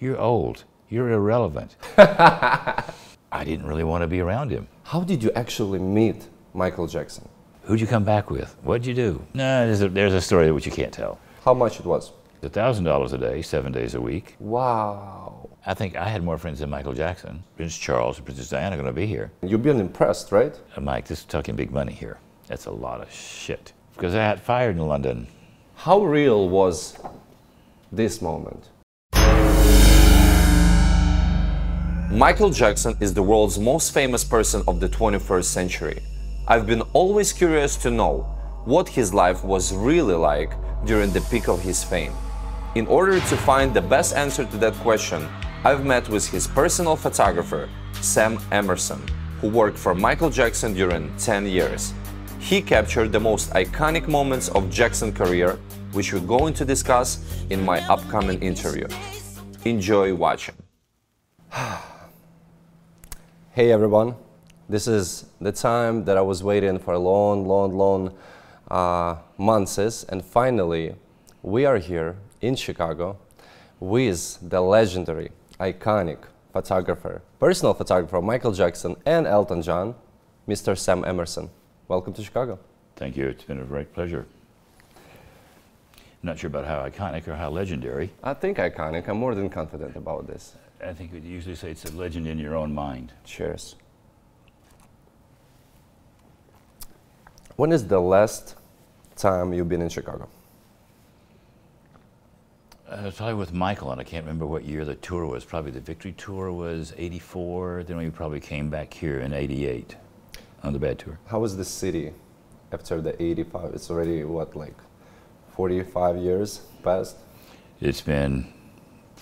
You're old. You're irrelevant. I didn't really want to be around him. How did you actually meet Michael Jackson? Who'd you come back with? What'd you do? No, there's a, there's a story which you can't tell. How much it was? $1,000 a day, seven days a week. Wow. I think I had more friends than Michael Jackson. Prince Charles and Princess Diana are going to be here. You've been impressed, right? Uh, Mike, this is talking big money here. That's a lot of shit. Because I got fired in London. How real was this moment? Michael Jackson is the world's most famous person of the 21st century. I've been always curious to know what his life was really like during the peak of his fame. In order to find the best answer to that question, I've met with his personal photographer, Sam Emerson, who worked for Michael Jackson during 10 years. He captured the most iconic moments of Jackson's career, which we're going to discuss in my upcoming interview. Enjoy watching. Hey everyone, this is the time that I was waiting for a long, long, long uh, months, and finally we are here in Chicago with the legendary iconic photographer, personal photographer Michael Jackson and Elton John, Mr. Sam Emerson. Welcome to Chicago. Thank you. It's been a great pleasure. I'm not sure about how iconic or how legendary. I think iconic. I'm more than confident about this. I think we usually say it's a legend in your own mind. Cheers. When is the last time you've been in Chicago? Uh, it was probably with Michael, and I can't remember what year the tour was. Probably the Victory Tour was 84. Then we probably came back here in 88 on the Bad Tour. How was the city after the 85? It's already, what, like 45 years past? It's been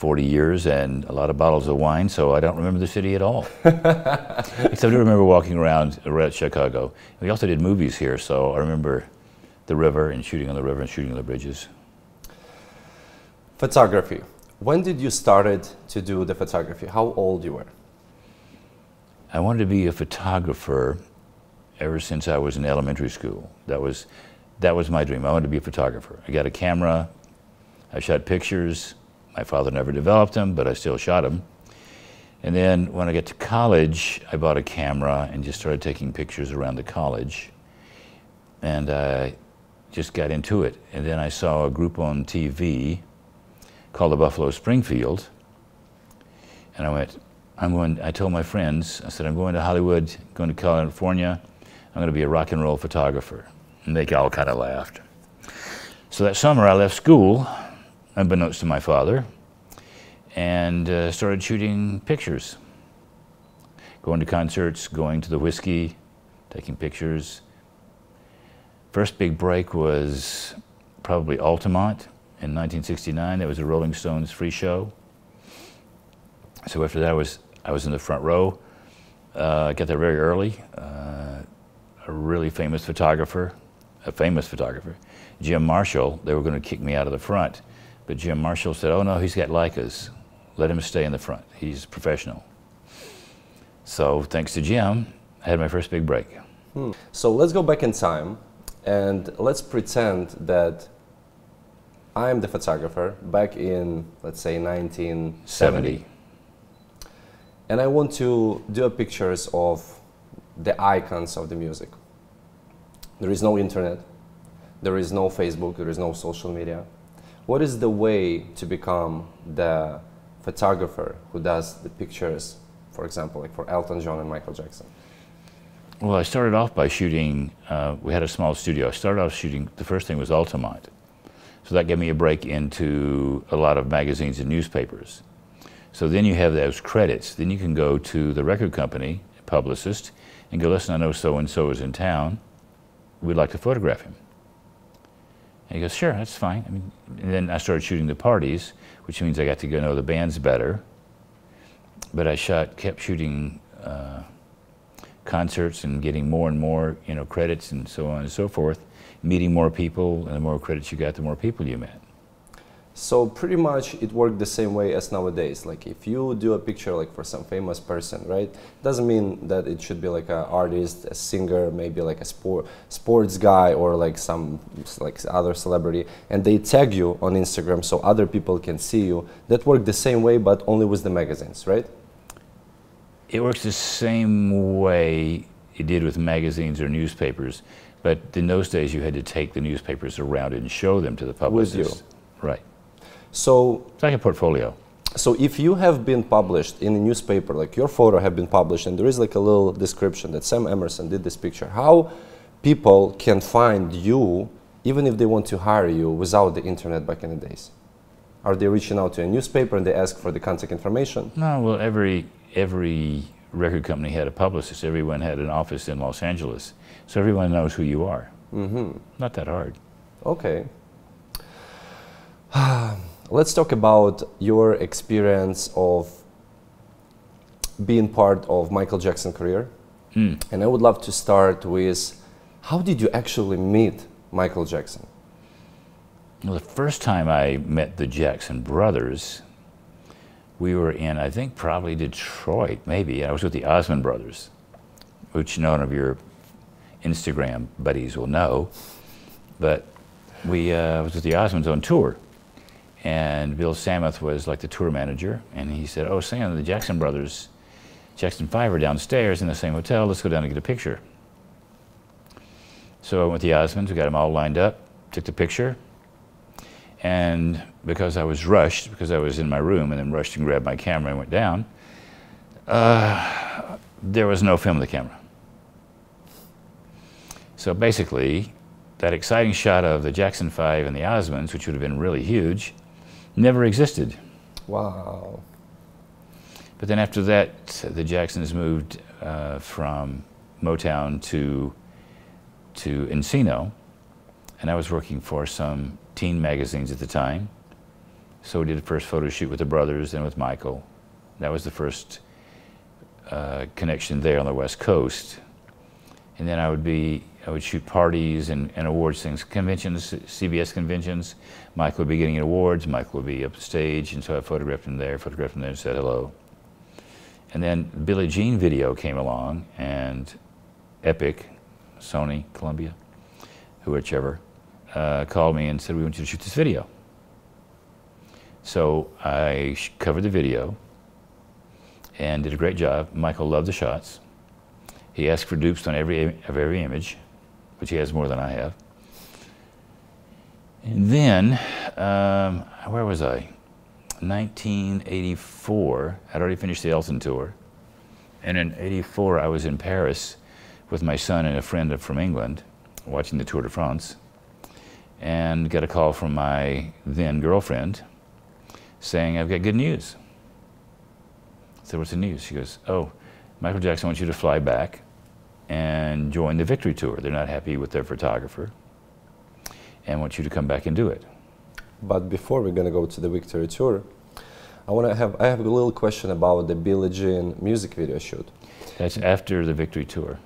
40 years and a lot of bottles of wine, so I don't remember the city at all. Except I do remember walking around, uh, around Chicago. We also did movies here, so I remember the river and shooting on the river and shooting on the bridges. Photography. When did you started to do the photography? How old you were? I wanted to be a photographer ever since I was in elementary school. That was, that was my dream. I wanted to be a photographer. I got a camera. I shot pictures. My father never developed them, but I still shot them. And then when I got to college, I bought a camera and just started taking pictures around the college. And I just got into it. And then I saw a group on TV called the Buffalo Springfield. And I went, I'm going, I told my friends, I said, I'm going to Hollywood, going to California. I'm going to be a rock and roll photographer. And they all kind of laughed. So that summer I left school, unbeknownst to my father, and uh, started shooting pictures. Going to concerts, going to the whiskey, taking pictures. First big break was probably Altamont in 1969. That was a Rolling Stones free show. So after that, I was, I was in the front row. Uh, I got there very early. Uh, a really famous photographer, a famous photographer, Jim Marshall, they were going to kick me out of the front. But Jim Marshall said, oh no, he's got Leicas. Let him stay in the front. He's professional. So thanks to Jim, I had my first big break. Hmm. So let's go back in time and let's pretend that I'm the photographer back in, let's say, 1970. 70. And I want to do pictures of the icons of the music. There is no internet, there is no Facebook, there is no social media. What is the way to become the photographer who does the pictures, for example, like for Elton John and Michael Jackson? Well, I started off by shooting, uh, we had a small studio. I started off shooting, the first thing was Altamont. So that gave me a break into a lot of magazines and newspapers. So then you have those credits. Then you can go to the record company, publicist, and go, listen, I know so-and-so is in town. We'd like to photograph him. And he goes, sure, that's fine. I mean, and then I started shooting the parties, which means I got to go know the bands better. But I shot, kept shooting uh, concerts and getting more and more, you know, credits and so on and so forth, meeting more people, and the more credits you got, the more people you met. So pretty much it worked the same way as nowadays. Like if you do a picture like for some famous person, right? Doesn't mean that it should be like an artist, a singer, maybe like a sport sports guy or like some like other celebrity, and they tag you on Instagram so other people can see you. That worked the same way, but only with the magazines, right? It works the same way it did with magazines or newspapers, but in those days you had to take the newspapers around and show them to the public. With you. Right. So It's like a portfolio. So if you have been published in a newspaper, like your photo have been published, and there is like a little description that Sam Emerson did this picture, how people can find you even if they want to hire you without the internet back in the days? Are they reaching out to a newspaper and they ask for the contact information? No, well, every every record company had a publicist. Everyone had an office in Los Angeles, so everyone knows who you are. hmm Not that hard. Okay. Let's talk about your experience of being part of Michael Jackson career. Hmm. And I would love to start with how did you actually meet Michael Jackson? Well, the first time I met the Jackson brothers, we were in, I think, probably Detroit, maybe. I was with the Osmond brothers, which none of your Instagram buddies will know. But we uh, was with the Osmonds on tour, and Bill Samuth was like the tour manager, and he said, "Oh, Sam, the Jackson brothers, Jackson Five are downstairs in the same hotel. Let's go down and get a picture." So I went with the Osmonds. We got them all lined up, took the picture, and because I was rushed, because I was in my room and then rushed and grabbed my camera and went down, uh, there was no film of the camera. So basically, that exciting shot of the Jackson 5 and the Osmonds, which would have been really huge, never existed. Wow. But then after that, the Jacksons moved uh, from Motown to, to Encino, and I was working for some teen magazines at the time. So we did the first photo shoot with the brothers and with Michael. That was the first uh, connection there on the West Coast. And then I would be, I would shoot parties and, and awards things, conventions, CBS conventions. Michael would be getting awards, Michael would be up stage, and so I photographed him there, photographed him there and said hello. And then Billie Jean video came along, and Epic, Sony, Columbia, whichever, uh, called me and said, we want you to shoot this video. So I covered the video and did a great job. Michael loved the shots. He asked for dupes on every, of every image, which he has more than I have. And then, um, where was I? 1984. I'd already finished the Elton tour. And in 84, I was in Paris with my son and a friend from England watching the Tour de France and got a call from my then girlfriend saying, I've got good news. I said, What's the news? She goes, Oh, Michael Jackson wants you to fly back and join the Victory Tour. They're not happy with their photographer and want you to come back and do it. But before we're gonna go to the Victory Tour, I wanna have I have a little question about the Billie Jean music video shoot. That's after the Victory Tour.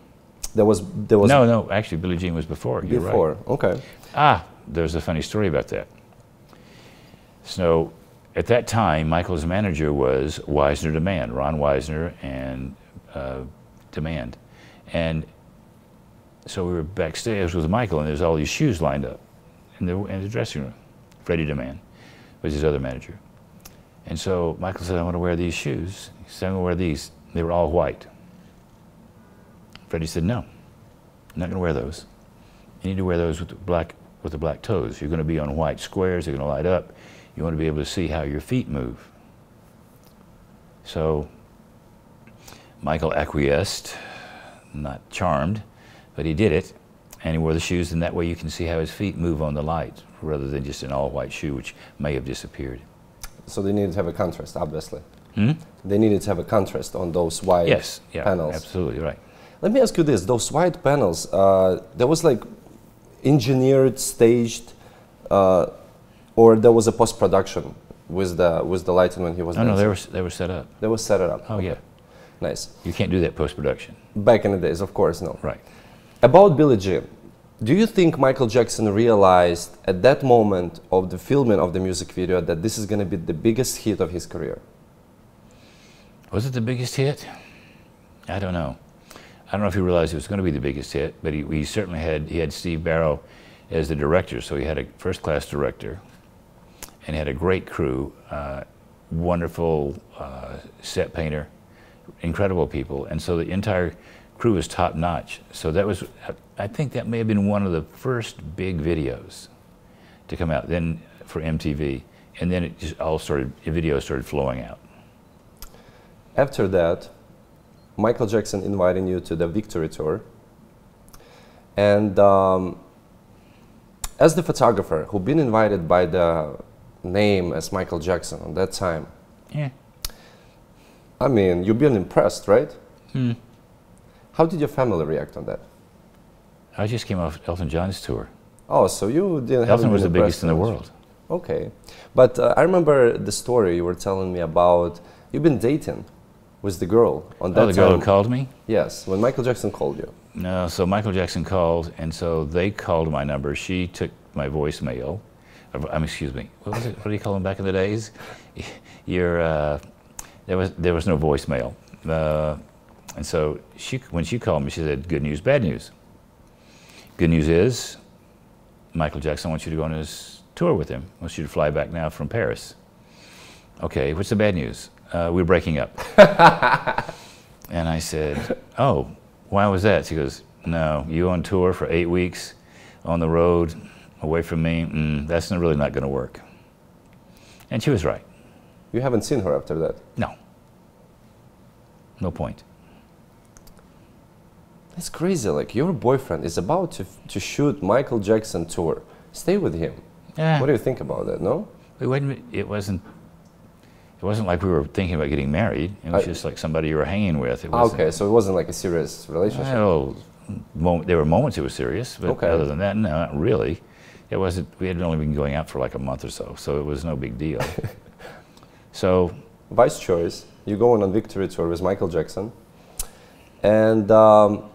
There was there was No, no, actually, Billie Jean was before. You're right. before. Okay. Ah, there's a funny story about that. So, at that time, Michael's manager was Weisner DeMann, Ron Weisner and uh, DeMann. And so we were backstage with Michael, and there's all these shoes lined up in the, in the dressing room. Freddie DeMann was his other manager. And so Michael said, I want to wear these shoes. He said, I'm going to wear these. They were all white. Freddie said, No, I'm not going to wear those. You need to wear those with the black with the black toes. You're going to be on white squares. They're going to light up. You want to be able to see how your feet move. So Michael acquiesced, not charmed, but he did it, and he wore the shoes, and that way you can see how his feet move on the light, rather than just an all-white shoe, which may have disappeared. So they needed to have a contrast, obviously. Hmm? They needed to have a contrast on those white Yes, yeah, panels. absolutely right. Let me ask you this: those white panels, uh, there was like engineered, staged, uh, or there was a post production with the with the lighting when he was No, no, they were they were set up. They was set it up. Oh yeah, Nice. you can't do that post production. Back in the days, of course, no. Right. About Billie Jean, do you think Michael Jackson realized at that moment of the filming of the music video that this is going to be the biggest hit of his career? Was it the biggest hit? I don't know. I don't know if he realized it was going to be the biggest hit, but he, he certainly had he had Steve Barron as the director, so he had a first-class director, and he had a great crew, uh, wonderful uh, set painter, incredible people, and so the entire crew was top-notch. So that was, I think that may have been one of the first big videos to come out. Then for MTV, and then it just all started, the video started flowing out. After that, Michael Jackson invited you to the Victory Tour. And um, as the photographer who'd been invited by the name as Michael Jackson on that time, Yeah. I mean, you've been impressed, right? Hmm. How did your family react on that? I just came off Elton John's tour. Oh, so you didn't. Elton was the biggest in the world. Okay, but uh, I remember the story you were telling me about. You've been dating with the girl on that Oh, the girl time. who called me? Yes, when Michael Jackson called you. No, so Michael Jackson called, and so they called my number. She took my voicemail. Um, excuse me. What was it? What do you call them back in the days? Your uh, there was there was no voicemail, uh, and so she when she called me, she said, "Good news, bad news." Good news is, Michael Jackson wants you to go on his tour with him. Wants you to fly back now from Paris. Okay, what's the bad news? Uh, we're breaking up. and I said, "Oh, why was that?" She goes, "No, you on tour for eight weeks, on the road, away from me. Mm, that's really not going to work." And she was right. You haven't seen her after that. No. No point. That's crazy. Like your boyfriend is about to to shoot Michael Jackson tour. Stay with him. Yeah. What do you think about that? No. It wasn't. It wasn't. It wasn't like we were thinking about getting married. It was I- just like somebody you were hanging with. It Ah, okay, so it wasn't like a serious relationship. Well, there were moments it was serious, but Okay. other than that, no, not really. It wasn't. We had only been going out for like a month or so, so it was no big deal. so Vice choice. You go on a victory tour with Michael Jackson, and um,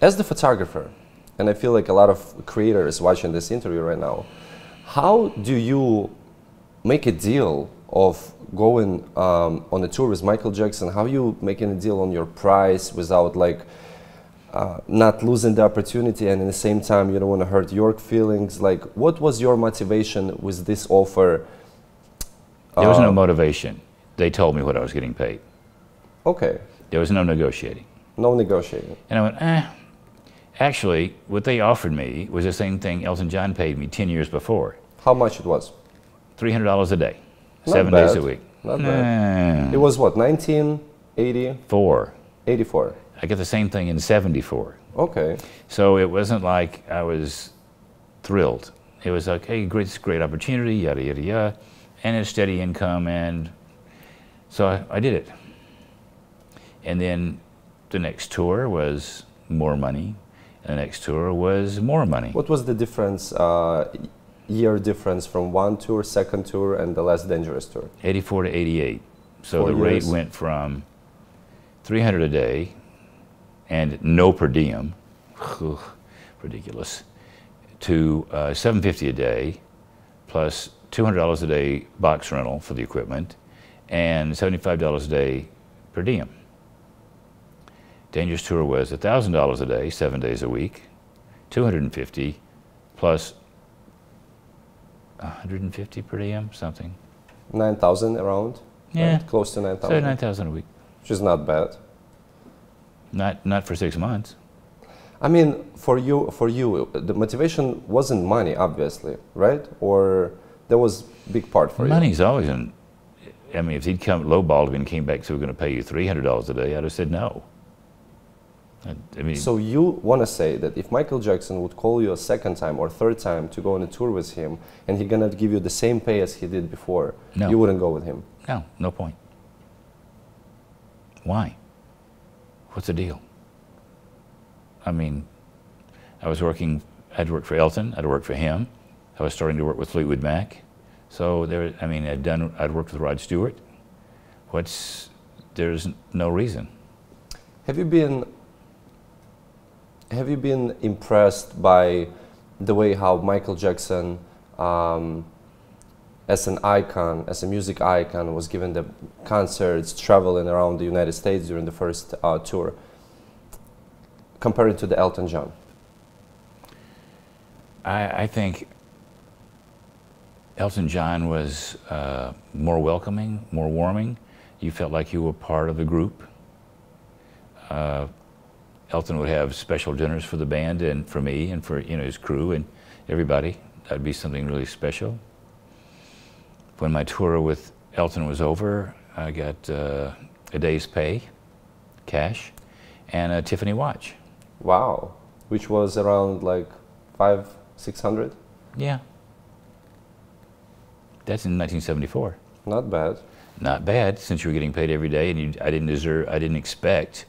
as the photographer, and I feel like a lot of creators watching this interview right now, how do you make a deal of going um, on a tour with Michael Jackson? How you making a deal on your price without like uh, not losing the opportunity, and at the same time you don't want to hurt your feelings? Like, what was your motivation with this offer? There was no Um, motivation. They told me what I was getting paid. Okay, There was no negotiating. no negotiating. And I went, eh. Actually, what they offered me was the same thing Elton John paid me 10 years before How much it was? $300 a day, Not seven days a week. Not Nah, It was what, 1984? 84. I got the same thing in 74. Okay. So it wasn't like I was thrilled. It was like, hey, great, great opportunity, yada, yada, yada, and a steady income. And so I, I did it. And then the next tour was more money. And the next tour was more money. What was the difference, uh, year difference from one tour, second tour, and the less dangerous tour? 84 to 88. So Four the rate went from 300 a day and no per diem, ridiculous, to uh, 750 a day plus $200 a day box rental for the equipment and $75 a day per diem. Dangerous Tour was $1,000 a day, seven days a week, 250 plus 150 per diem, something. 9,000 around? Yeah. Right? Close to So 9,000. 9,000 a week. Which is not bad. Not not for six months. I mean, for you, for you, the motivation wasn't money, obviously, right? Or there was a big part for you. Money's always in. I mean, if he'd come lowballed me and came back, so we're going to pay you three hundred dollars a day, I'd have said no. I, I mean, So you want to say that if Michael Jackson would call you a second time or third time to go on a tour with him, and he's gonna give you the same pay as he did before, No. you wouldn't go with him? no, no point. Why? What's the deal? I mean, I was working. I'd worked for Elton. I'd worked for him. I was starting to work with Fleetwood Mac. So there. I mean, I'd done. I'd worked with Rod Stewart. What's there's no reason. Have you been Have you been impressed by the way how Michael Jackson, um, as an icon, as a music icon, was given the concerts, traveling around the United States during the first uh, tour, compared to the Elton John? I, I think Elton John was uh, more welcoming, more warming. You felt like you were part of the group. Uh, Elton would have special dinners for the band and for me and for you know his crew and everybody. That'd be something really special. When my tour with Elton was over, I got uh, a day's pay, cash, and a Tiffany watch. Wow, which was around like five, six hundred. Yeah. That's in 1974. Not bad. Not bad, since you were getting paid every day, and you, I didn't deserve, I didn't expect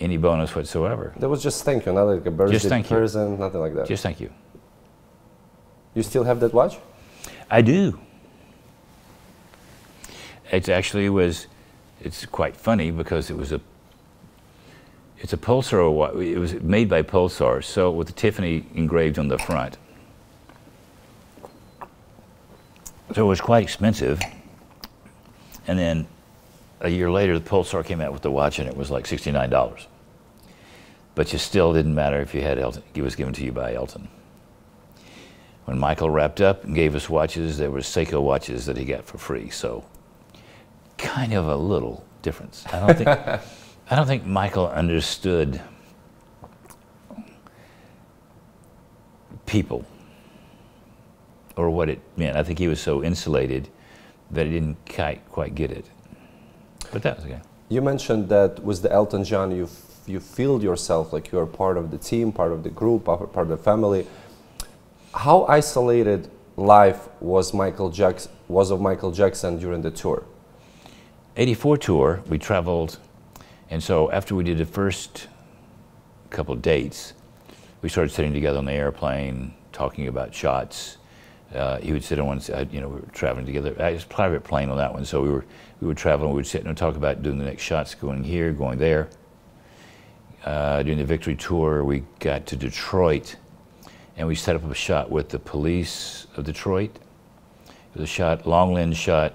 any bonus whatsoever. That was just thank you, not like a birthday Just thank you. nothing like that. Just thank you. you still have that watch? I do. It actually was, it's quite funny because it was a, it's a Pulsar, it was made by Pulsar, so with the Tiffany engraved on the front. So it was quite expensive. And then a year later, the Pulsar came out with the watch and it was like $69. But you still didn't matter if you had Elton, it was given to you by Elton. When Michael wrapped up and gave us watches, there were Seiko watches that he got for free. So, kind of a little difference. I don't think, I don't think Michael understood people or what it meant. I think he was so insulated that he didn't quite, quite get it. But that was okay. You mentioned that with the Elton John, you f- you feel yourself like you are part of the team, part of the group, part part of the family. How isolated life was Michael Jackson was of Michael Jackson during the tour? 84 tour, we traveled, and so after we did the first couple dates, we started sitting together on the airplane, talking about shots. Uh, he would sit on one side, you know, we were traveling together. I was a private plane on that one, so we were, we would travel and we would sit and talk about doing the next shots, going here, going there. Uh, during the Victory Tour, we got to Detroit, and we set up a shot with the police of Detroit. It was a shot, long lens shot,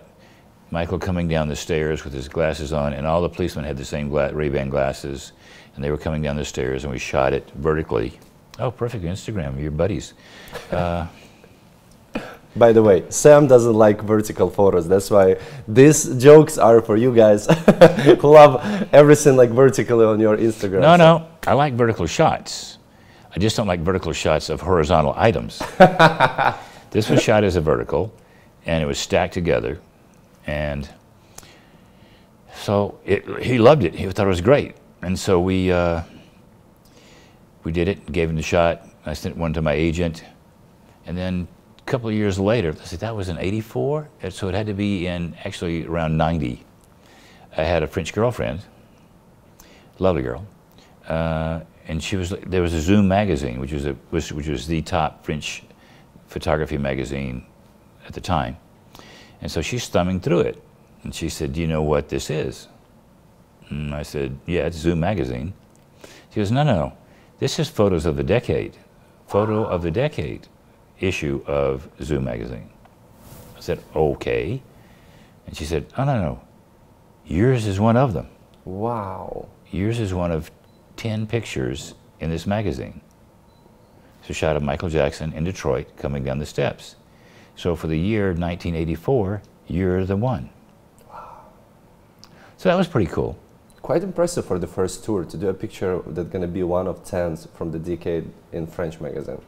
Michael coming down the stairs with his glasses on, and all the policemen had the same gla- Ray-Ban glasses, and they were coming down the stairs, and we shot it vertically. Oh, perfect Instagram, your buddies. Uh, By the way, Sam doesn't like vertical photos. That's why these jokes are for you guys who love everything like vertically on your Instagram. no, no, I like vertical shots. I just don't like vertical shots of horizontal items. this was shot as a vertical, and it was stacked together, and so it, he loved it. He thought it was great, and so we uh, we did it. Gave him the shot. I sent one to my agent, and then couple of years later, I said that was in '84, so it had to be in actually around '90. I had a French girlfriend, lovely girl, uh, and she was. There was a Zoom magazine, which was a which, which was the top French photography magazine at the time, and so she's thumbing through it, and she said, "Do you know what this is?" And I said, "Yeah, it's Zoom magazine." She goes, "No, no, no. This is photos of the decade, photo of the decade issue of Zoom magazine." I said, "Okay," and she said, "Oh no, no. Yours is one of them." Wow. Yours is one of 10 pictures in this magazine. It's a shot of Michael Jackson in Detroit coming down the steps. So for the year 1984, you're the one. Wow. So that was pretty cool. Quite impressive for the first tour to do a picture that's going to be one of tens from the decade in French magazine.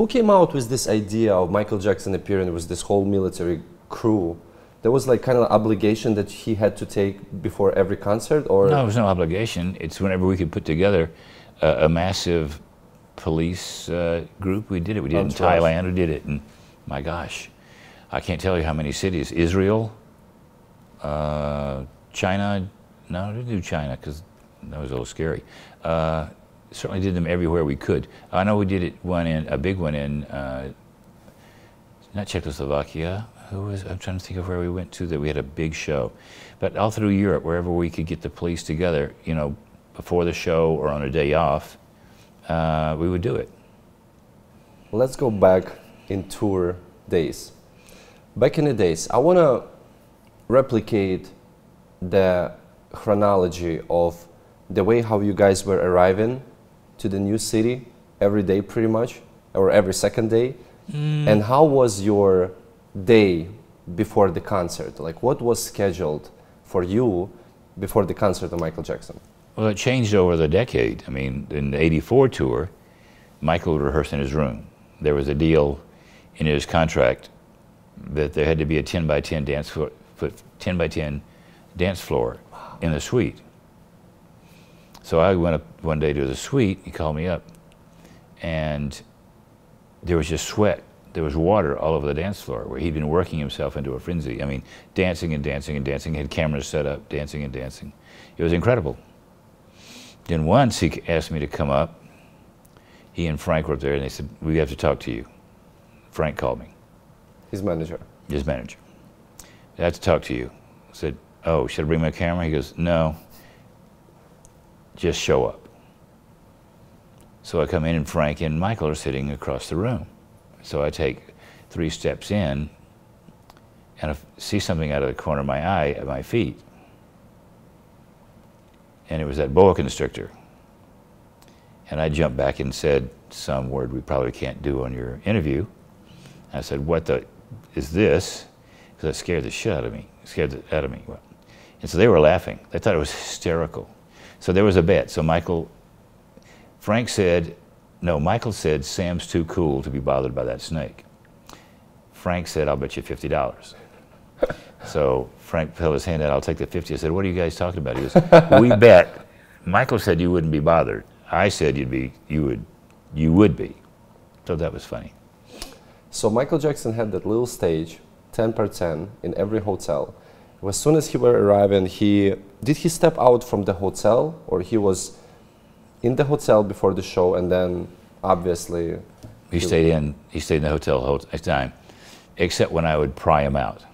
Who came out with this idea of Michael Jackson appearing with this whole military crew? There was like kind of obligation that he had to take before every concert, or No, it was no obligation. It's whenever we could put together a, a massive police uh, group, we did it. We did it in Thailand, we did it in, my gosh, I can't tell you how many cities. Israel, uh, China, no, we didn't do China because that was a little scary. Certainly did them everywhere we could. I know we did it one in, a big one in, uh, not Czechoslovakia. Who was, I'm trying to think of where we went to that we had a big show. But all through Europe, wherever we could get the police together, you know, before the show or on a day off, uh, we would do it. Let's go back in tour days. Back in the days, I want to replicate the chronology of the way how you guys were arriving to the new city every day pretty much or every second day mm. and how was your day before the concert like what was scheduled for you before the concert of michael jackson Well, it changed over the decade. I mean, in the 84 tour, Michael would rehearse in his room. There was a deal in his contract that there had to be a 10 by 10 dance floor, 10 by 10 dance floor in the suite. So I went up one day to the suite, he called me up, and there was just sweat. There was water all over the dance floor where he'd been working himself into a frenzy. I mean, dancing and dancing and dancing, had cameras set up, dancing and dancing. It was incredible. Then once he asked me to come up. He and Frank were up there, and they said, "We have to talk to you." Frank called me, his manager his manager. "I have to talk to you." I said, "Oh, should I bring my camera?" He goes, "No. Just show up." So I come in, and Frank and Michael are sitting across the room. So I take three steps in, and I see something out of the corner of my eye at my feet and it was that boa constrictor. And I jumped back and said some word we probably can't do on your interview. I said, "What the is this?" Because it scared the shit out of me. Scared the out of me. And so they were laughing. They thought it was hysterical. So there was a bet. So Michael, Frank said, no, Michael said, Sam's too cool to be bothered by that snake. Frank said, I'll bet you $50. so Frank held his hand out, I'll take the 50. I said, what are you guys talking about? He goes, we bet. Michael said you wouldn't be bothered. I said you'd be, you would, you would be. So that was funny. So Michael Jackson had that little stage, 10 per 10, in every hotel. As soon as he were arriving, he did he step out from the hotel, or he was in the hotel before the show, and then obviously he, he stayed in. He stayed in the hotel the whole time, except when I would pry him out.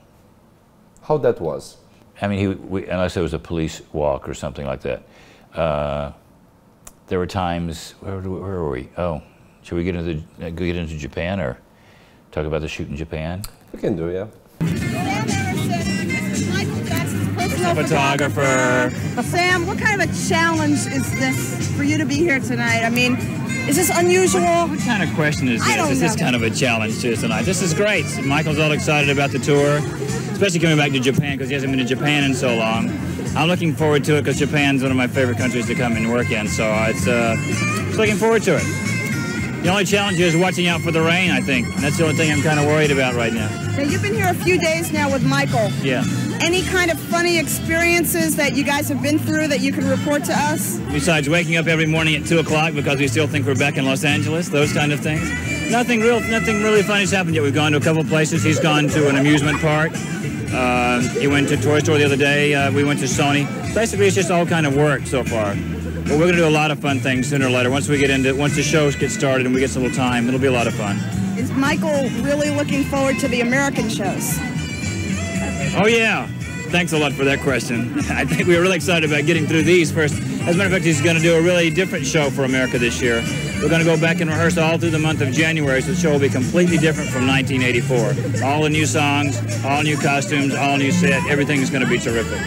How that was? I mean, he, we, unless it was a police walk or something like that. Uh, there were times. Where, where were we? Oh, should we get into the, get into Japan or talk about the shoot in Japan? We can do, yeah. Photographer. Sam, what kind of a challenge is this for you to be here tonight? I mean, is this unusual? What, kind of question is this? Is this kind of a challenge to us tonight? This is great. Michael's all excited about the tour, especially coming back to Japan because he hasn't been to Japan in so long. I'm looking forward to it because Japan's one of my favorite countries to come and work in, so it's uh, just looking forward to it. The only challenge is watching out for the rain, I think. And That's the only thing I'm kind of worried about right now. Now, you've been here a few days now with Michael. Yeah. Any kind of funny experiences that you guys have been through that you can report to us? Besides waking up every morning at 2 o'clock because we still think we're back in Los Angeles, those kind of things. Nothing real, nothing really funny's happened yet. We've gone to a couple of places. He's gone to an amusement park. Uh, he went to Toy Store the other day. Uh, we went to Sony. Basically, it's just all kind of work so far. But we're going to do a lot of fun things sooner or later. Once we get into, once the shows get started and we get some little time, it'll be a lot of fun. Is Michael really looking forward to the American shows? Oh yeah. Thanks a lot for that question. I think we were really excited about getting through these first. As a matter of fact, he's going to do a really different show for America this year. We're going to go back and rehearse all through the month of January, so the show will be completely different from 1984. All the new songs, all new costumes, all new set. Everything is going to be terrific.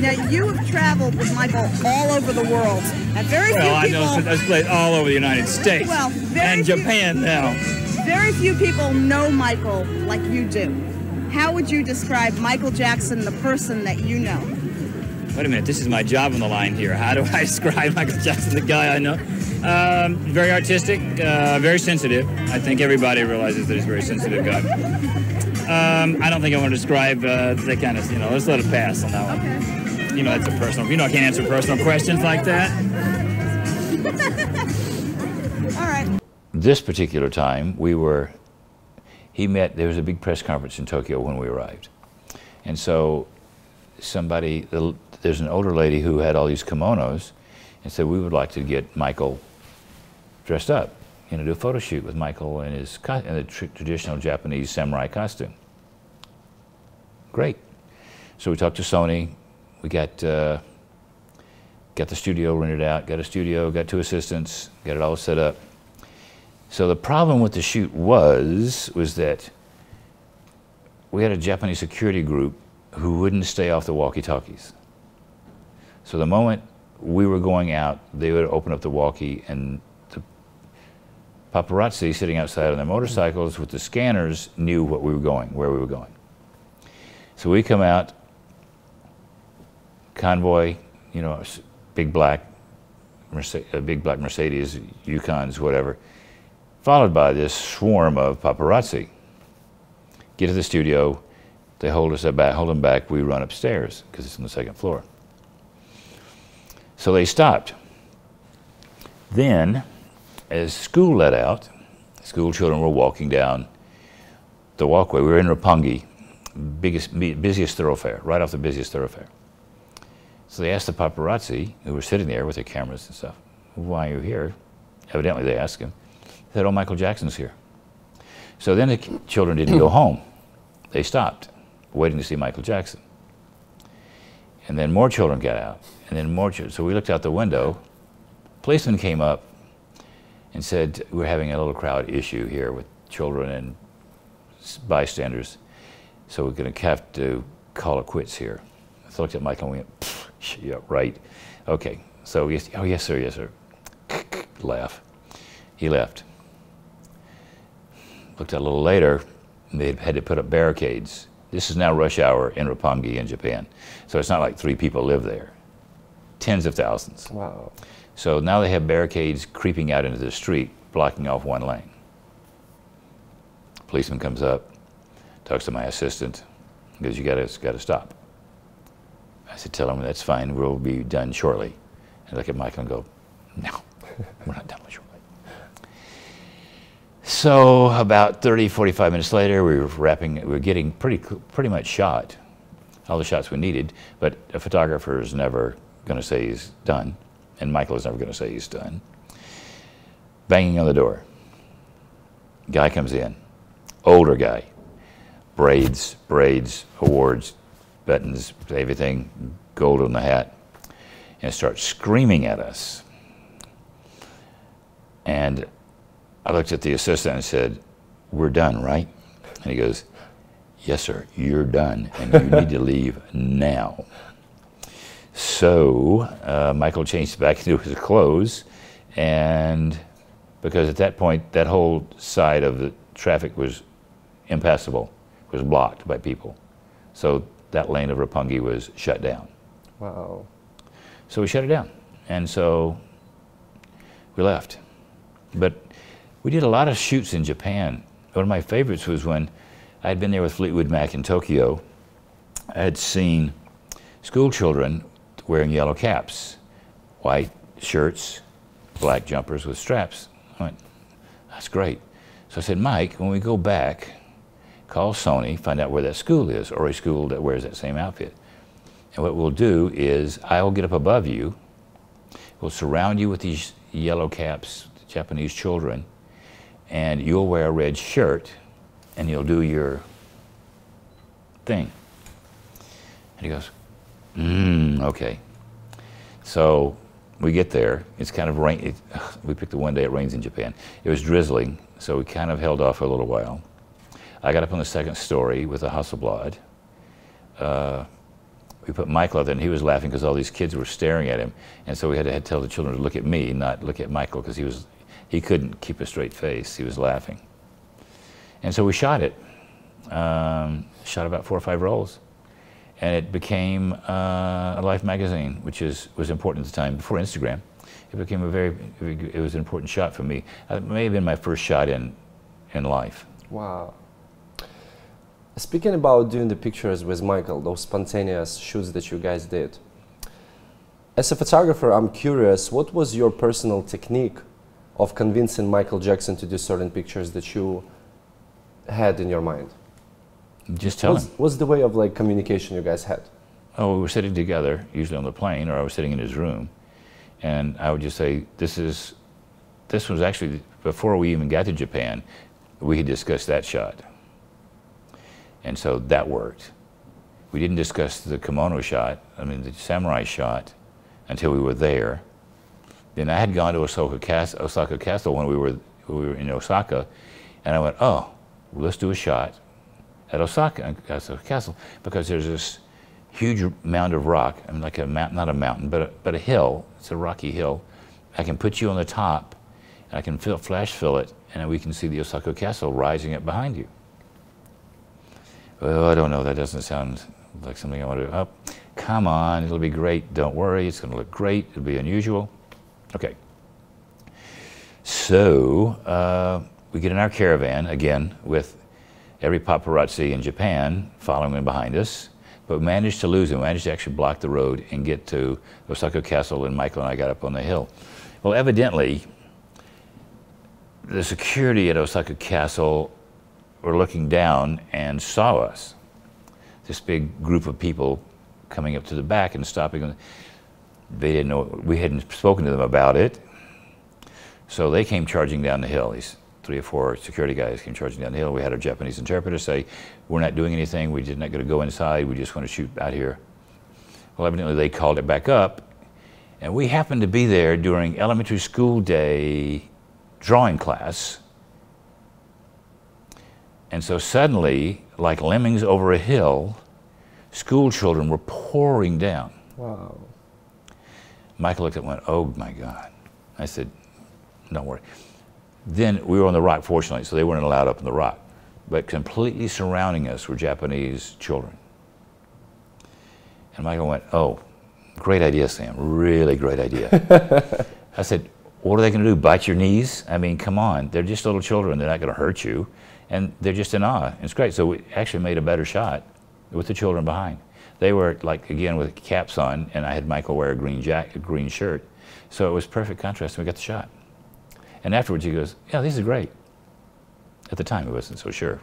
Now, you have traveled with Michael all over the world, and very well, few people... I know, I've played all over the United States well, and few, Japan now. Very few people know Michael like you do. How would you describe Michael Jackson, the person that you know? Wait a minute, this is my job on the line here. How do I describe Michael Jackson, the guy I know? Um, very artistic, uh, very sensitive. I think everybody realizes that he's a very sensitive guy. Um, I don't think I want to describe uh, that kind of, you know, let's let it pass on that one. Okay you know, that's a personal, you know, I can't answer personal questions like that. All right. This particular time, we were, he met, there was a big press conference in Tokyo when we arrived. And so somebody, there's an older lady who had all these kimonos and said, we would like to get Michael dressed up, you know, do a photo shoot with Michael in his in the tr traditional Japanese samurai costume. Great. So we talked to Sony, we got uh, got the studio rented out, got a studio, got two assistants, got it all set up. So the problem with the shoot was was that we had a Japanese security group who wouldn't stay off the walkie-talkies. So the moment we were going out, they would open up the walkie and the paparazzi sitting outside on their motorcycles with the scanners knew what we were going, where we were going. So we come out, convoy, you know, big black, a uh, big black Mercedes, Yukons, whatever, followed by this swarm of paparazzi. Get to the studio, they hold us back, hold them back. We run upstairs because it's on the second floor. So they stopped. Then, as school let out, school children were walking down the walkway. We were in Roppongi, biggest, busiest thoroughfare, right off the busiest thoroughfare. So they asked the paparazzi who were sitting there with their cameras and stuff, why are you here? Evidently they asked him. Said, oh, Michael Jackson's here. So then the children didn't go home. They stopped, waiting to see Michael Jackson. And then more children got out, and then more children. So we looked out the window. Policeman came up and said, we're having a little crowd issue here with children and bystanders, so we're going to have to call it quits here. I looked at Michael and went, yeah, right. Okay, so, yes, oh, yes, sir, yes, sir. Laugh. He left. Looked at a little later, they had to put up barricades. This is now rush hour in Roppongi in Japan. So it's not like three people live there. Tens of thousands. Wow. So now they have barricades creeping out into the street, blocking off one lane. Policeman comes up, talks to my assistant, goes, you gotta, gotta stop. I said, tell him that's fine, we'll be done shortly. And look at Michael and go, no, we're not done with shortly. So about 30, 45 minutes later, we were wrapping, we were getting pretty, pretty much shot, all the shots we needed, but a photographer is never going to say he's done, and Michael is never going to say he's done. Banging on the door. Guy comes in, older guy, braids, braids, awards, buttons, everything, gold on the hat, and starts screaming at us. And I looked at the assistant and said, we're done, right? And he goes, yes, sir, you're done, and you need to leave now. So uh, Michael changed back into his clothes, and because at that point, that whole side of the traffic was impassable, was blocked by people. So that lane of Roppongi was shut down. Wow. So we shut it down, and so we left. But we did a lot of shoots in Japan. One of my favorites was when I had been there with Fleetwood Mac in Tokyo. I had seen school children wearing yellow caps, white shirts, black jumpers with straps. I went, that's great. So I said, Mike, when we go back, call Sony, find out where that school is, or a school that wears that same outfit. And what we'll do is I will get up above you, we'll surround you with these yellow caps, Japanese children, and you'll wear a red shirt and you'll do your thing. And he goes, mmm, okay. So we get there. It's kind of rain. It, we picked the one day it rains in Japan. It was drizzling, so we kind of held off for a little while. I got up on the second story with a Hasselblad. Uh, we put Michael out there, and he was laughing because all these kids were staring at him. And so we had to, had to tell the children to look at me, not look at Michael, because he was he couldn't keep a straight face. He was laughing. And so we shot it. Um, shot about four or five rolls. And it became uh, a Life magazine, which is, was important at the time. Before Instagram, it became a very, it was an important shot for me. It may have been my first shot in, in life. Wow. Speaking about doing the pictures with Michael, those spontaneous shoots that you guys did, as a photographer, I'm curious, what was your personal technique of convincing Michael Jackson to do certain pictures that you had in your mind? Just tell what's, him. What's the way of like communication you guys had? Oh, we were sitting together, usually on the plane, or I was sitting in his room, and I would just say, "This is, this was actually before we even got to Japan, we had discussed that shot, and so that worked. We didn't discuss the kimono shot. I mean, the samurai shot until we were there. Then I had gone to Osaka Castle, Osaka Castle when we were we were in Osaka, and I went, oh, well, let's do a shot at Osaka, Osaka Castle because there's this huge mound of rock, I mean, like a mountain, not a mountain, but a, but a hill. It's a rocky hill. I can put you on the top, and I can fill, flash fill it, and we can see the Osaka Castle rising up behind you. Well, I don't know. That doesn't sound like something I want to do. Oh, come on, it'll be great. Don't worry, it's going to look great. It'll be unusual. Okay. So uh, we get in our caravan again with every paparazzi in Japan following behind us, but managed to lose him. We managed to actually block the road and get to Osaka Castle, and Michael and I got up on the hill. Well, evidently, the security at Osaka Castle were looking down and saw us. This big group of people coming up to the back and stopping. They didn't know, we hadn't spoken to them about it. So they came charging down the hill. These three or four security guys came charging down the hill. We had a Japanese interpreter say, we're not doing anything. We're just not going to go inside. We just want to shoot out here. Well, evidently they called it back up. And we happened to be there during elementary school day drawing class. And so suddenly, like lemmings over a hill, school children were pouring down. Wow. Michael looked at me and went, oh my God. I said, don't worry. Then we were on the rock, fortunately, so they weren't allowed up on the rock. But completely surrounding us were Japanese children. And Michael went, oh, great idea, Sam. Really great idea. I said, what are they going to do? Bite your knees? I mean, come on. They're just little children. They're not going to hurt you. And they're just in awe. It's great. So we actually made a better shot with the children behind. They were like, again, with caps on, and I had Michael wear a green jacket, a green shirt. So it was perfect contrast, and we got the shot. And afterwards he goes, yeah, this is great. At the time he wasn't so sure.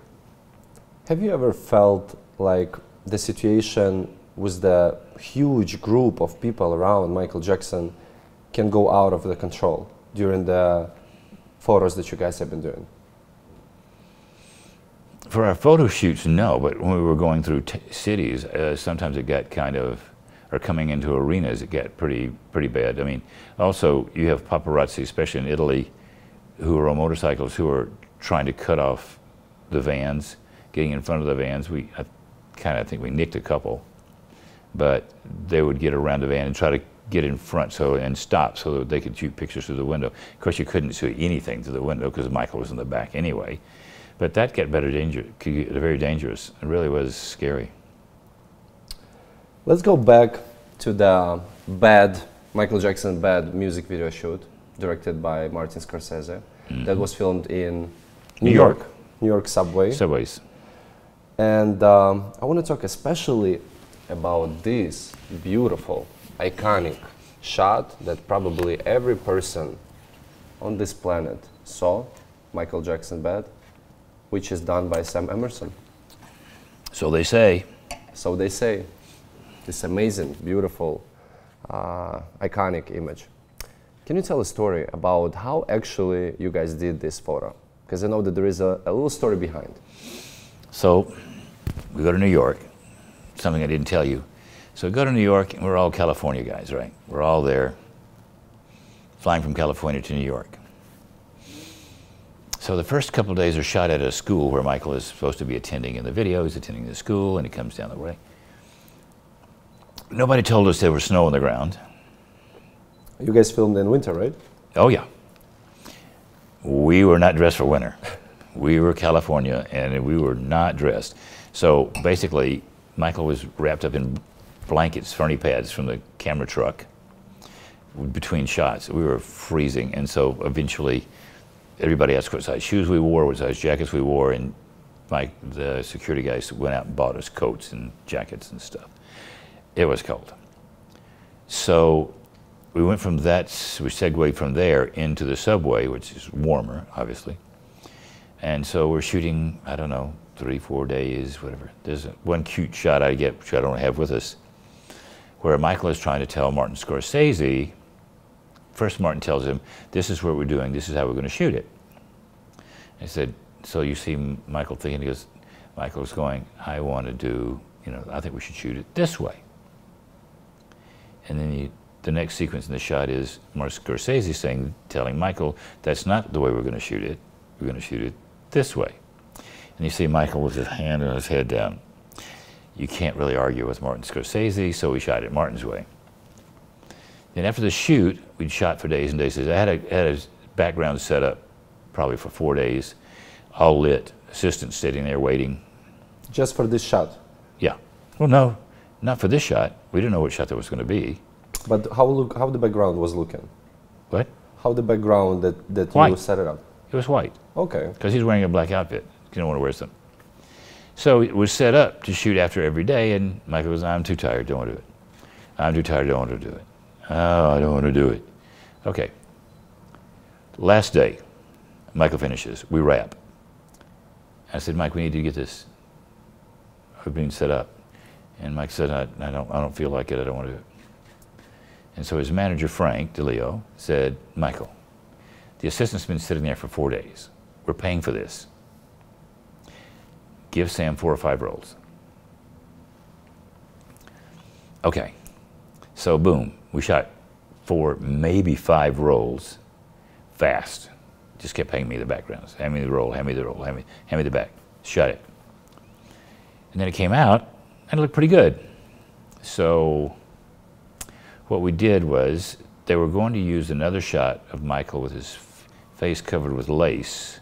Have you ever felt like the situation with the huge group of people around Michael Jackson can go out of the control during the photos that you guys have been doing? For our photo shoots, no, but when we were going through cities, uh, sometimes it got kind of, or coming into arenas, it got pretty, pretty bad. I mean, also you have paparazzi, especially in Italy, who are on motorcycles who are trying to cut off the vans, getting in front of the vans. We kind of think we nicked a couple, but they would get around the van and try to get in front so and stop so that they could shoot pictures through the window. Of course, you couldn't see anything through the window because Michael was in the back anyway. But that got better danger, get very dangerous. It really was scary. Let's go back to the bad Michael Jackson bad music video shoot directed by Martin Scorsese. Mm-hmm. That was filmed in New, New York. York. New York subway. Subways. And um, I want to talk especially about this beautiful, iconic shot that probably every person on this planet saw, Michael Jackson Bad, which is done by Sam Emerson. So they say. So they say. This amazing, beautiful, uh, iconic image. Can you tell a story about how actually you guys did this photo? Because I know that there is a, a little story behind. So we go to New York, something I didn't tell you. So we go to New York, and we're all California guys, right? We're all there, flying from California to New York. So the first couple of days are shot at a school where Michael is supposed to be attending in the video. He's attending the school, and he comes down the way. Nobody told us there was snow on the ground. You guys filmed in winter, right? Oh, yeah. We were not dressed for winter. we were California, and we were not dressed. So basically, Michael was wrapped up in blankets, ferny pads from the camera truck between shots. We were freezing, and so eventually, everybody asked what size shoes we wore, what size jackets we wore, and Mike, the security guys went out and bought us coats and jackets and stuff. It was cold. So we went from that, we segued from there into the subway, which is warmer, obviously. And so we're shooting, I don't know, three, four days, whatever. There's one cute shot I get, which I don't have with us, where Michael is trying to tell Martin Scorsese, first Martin tells him, this is what we're doing, this is how we're going to shoot it. I said, so you see Michael thinking, he goes, Michael's going, I want to do, you know, I think we should shoot it this way. And then he the next sequence in the shot is Martin Scorsese saying, telling Michael, that's not the way we're going to shoot it. We're going to shoot it this way. And you see Michael with his hand on his head down. You can't really argue with Martin Scorsese, so we shot it Martin's way. Then after the shoot, we'd shot for days and days. I had a, had a background set up probably for four days, all lit, assistants sitting there waiting. Just for this shot. Yeah. Well, no, not for this shot. We didn't know what shot that was going to be. But how look how the background was looking? What? How the background that, that you set it up? It was white Okay. because he's wearing a black outfit. You don't want to wear something. So it was set up to shoot after every day, and Michael goes, I'm too tired, don't want to do it. I'm too tired, don't want to do it. Oh, I don't want to do it. Okay. Last day, Michael finishes. We wrap. I said, Mike, we need to get this being set up. And Mike said, I, I, don't, I don't feel like it. I don't want to do it. And so his manager, Frank DiLeo, said, Michael, the assistant's been sitting there for four days. We're paying for this. Give Sam four or five rolls. Okay. So, boom, we shot four, maybe five rolls fast. Just kept handing me the backgrounds. Hand me the roll, hand me the roll, hand me, hand me the back. Shut it. And then it came out, and it looked pretty good. So, what we did was they were going to use another shot of Michael with his face covered with lace,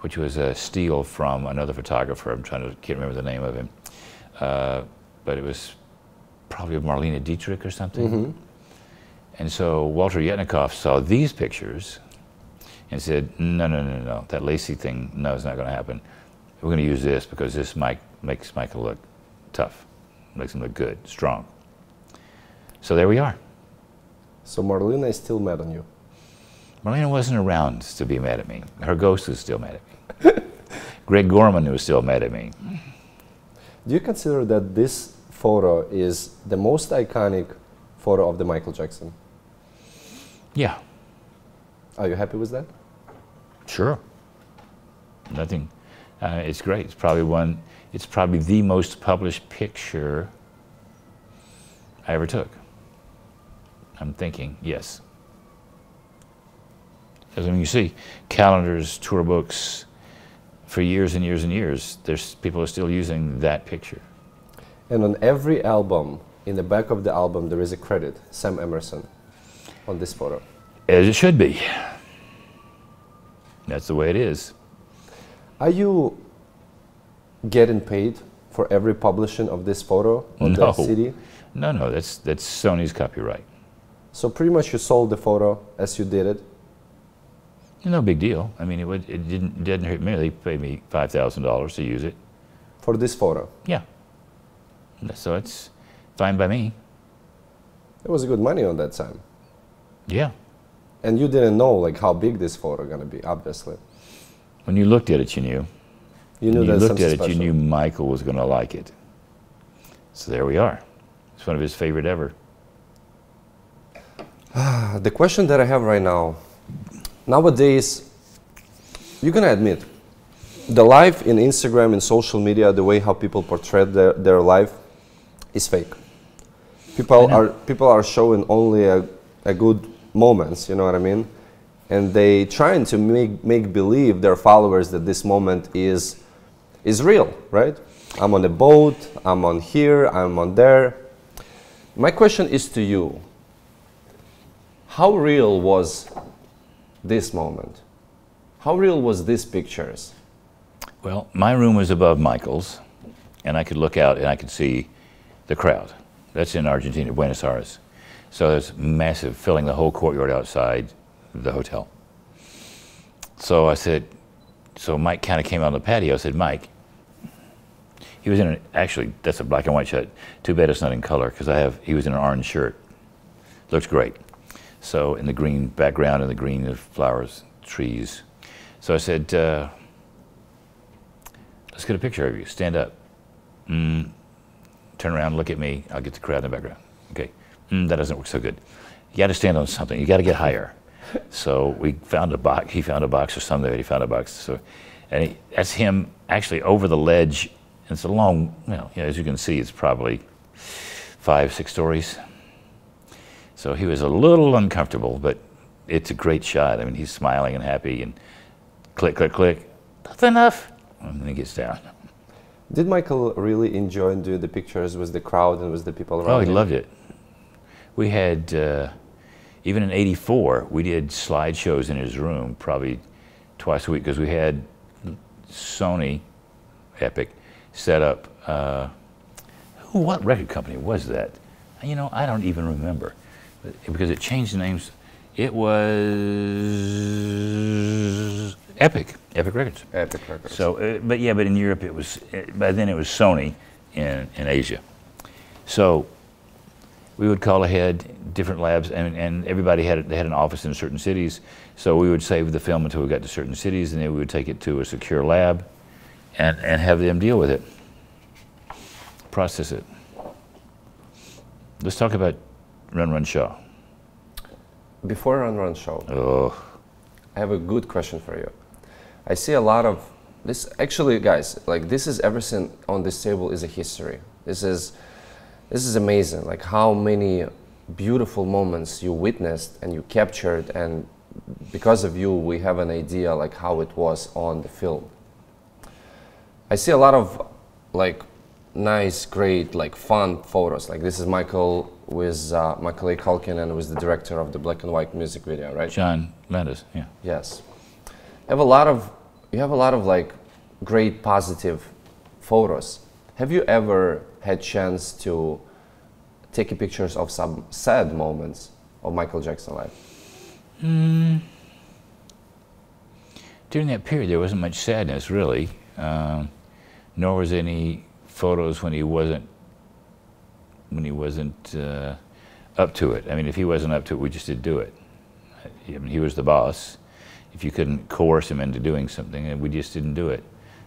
which was a steal from another photographer. I'm trying to can't remember the name of him, uh, but it was probably of Marlene Dietrich or something. Mm-hmm. And so Walter Yetnikoff saw these pictures and said, "No, no, no, no, that lacy thing, no, it's not going to happen. We're going to use this because this Mike makes Michael look tough, makes him look good, strong." So there we are. So Marlena is still mad on you. Marlena wasn't around to be mad at me. Her ghost was still mad at me. Greg Gorman was still mad at me. Do you consider that this photo is the most iconic photo of the Michael Jackson? Yeah, Are you happy with that? sure. Nothing. Uh, it's great. It's probably one. It's probably the most published picture I ever took. I'm thinking yes. Because I mean, you see calendars, tour books, for years and years and years. There's people are still using that picture. And on every album, in the back of the album, there is a credit, Sam Emerson, on this photo. As it should be. That's the way it is. Are you getting paid for every publishing of this photo on No. that CD? No, no, that's that's Sony's copyright. So pretty much you sold the photo as you did it. No big deal. I mean, it, would, it didn't didn't hurt me. They paid me five thousand dollars to use it. for this photo. Yeah. So it's fine by me. It was a good money on that time. Yeah. And you didn't know like how big this photo gonna be, obviously. When you looked at it, you knew. You knew When you looked at it, special. you knew Michael was going to like it. So there we are. It's one of his favorite ever. Uh, The question that I have right now, nowadays, you're gonna admit, the life in Instagram and social media, the way how people portray their, their life, is fake. People are people are showing only a, a good moments. You know what I mean? And they trying to make make believe their followers that this moment is is real, right? I'm on a boat. I'm on here. I'm on there. My question is to you. How real was this moment? How real was these pictures? Well, my room was above Michael's, and I could look out and I could see the crowd. That's in Argentina, Buenos Aires. So it's massive, filling the whole courtyard outside the hotel. So I said, so Mike kind of came out on the patio. I said, Mike, he was in an, actually, that's a black and white shot. Too bad it's not in color because I have, he was in an orange shirt. Looks great. So in the green background and the green of flowers, trees. So I said, uh, let's get a picture of you. Stand up. Mm. Turn around, look at me. I'll get the crowd in the background. Okay. Mm, that doesn't work so good. You got to stand on something. You got to get higher. so we found a box. He found a box or something. He found a box. So, and he, that's him actually over the ledge. It's a long, you know, as you can see, it's probably five, six stories. So he was a little uncomfortable, but it's a great shot. I mean, he's smiling and happy, and click, click, click. That's enough. And then he gets down. Did Michael really enjoy doing the pictures with the crowd and with the people around Oh, he him? loved it. We had, uh, even in 84, we did slideshows in his room probably twice a week because we had Sony Epic set up. Uh, who- what record company was that? You know, I don't even remember because it changed names. It was Epic, Epic Records. Epic records. So, uh, but yeah, but in Europe it was, uh, by then it was Sony in, in Asia. So we would call ahead different labs, and, and everybody had, they had an office in certain cities. So we would save the film until we got to certain cities, and then we would take it to a secure lab and, and have them deal with it, process it. Let's talk about Run Run Shaw. Before Run Run Show, Oh, I have a good question for you. I see a lot of this. Actually, guys, like this is everything on this table is a history. This is this is amazing. Like how many beautiful moments you witnessed and you captured, and because of you, we have an idea like how it was on the film. I see a lot of like nice, great, like fun photos. Like this is Michael with uh, Macaulay Culkin and was the director of the black and white music video, right? John Landis, yeah. Yes. You have a lot of you have a lot of like great positive photos. Have you ever had chance to take pictures of some sad moments of Michael Jackson life? during that period, there wasn't much sadness, really, um, nor was any photos when he wasn't when he wasn't uh, up to it. I mean, if he wasn't up to it, we just didn't do it. I mean, he was the boss. If you couldn't coerce him into doing something, we just didn't do it.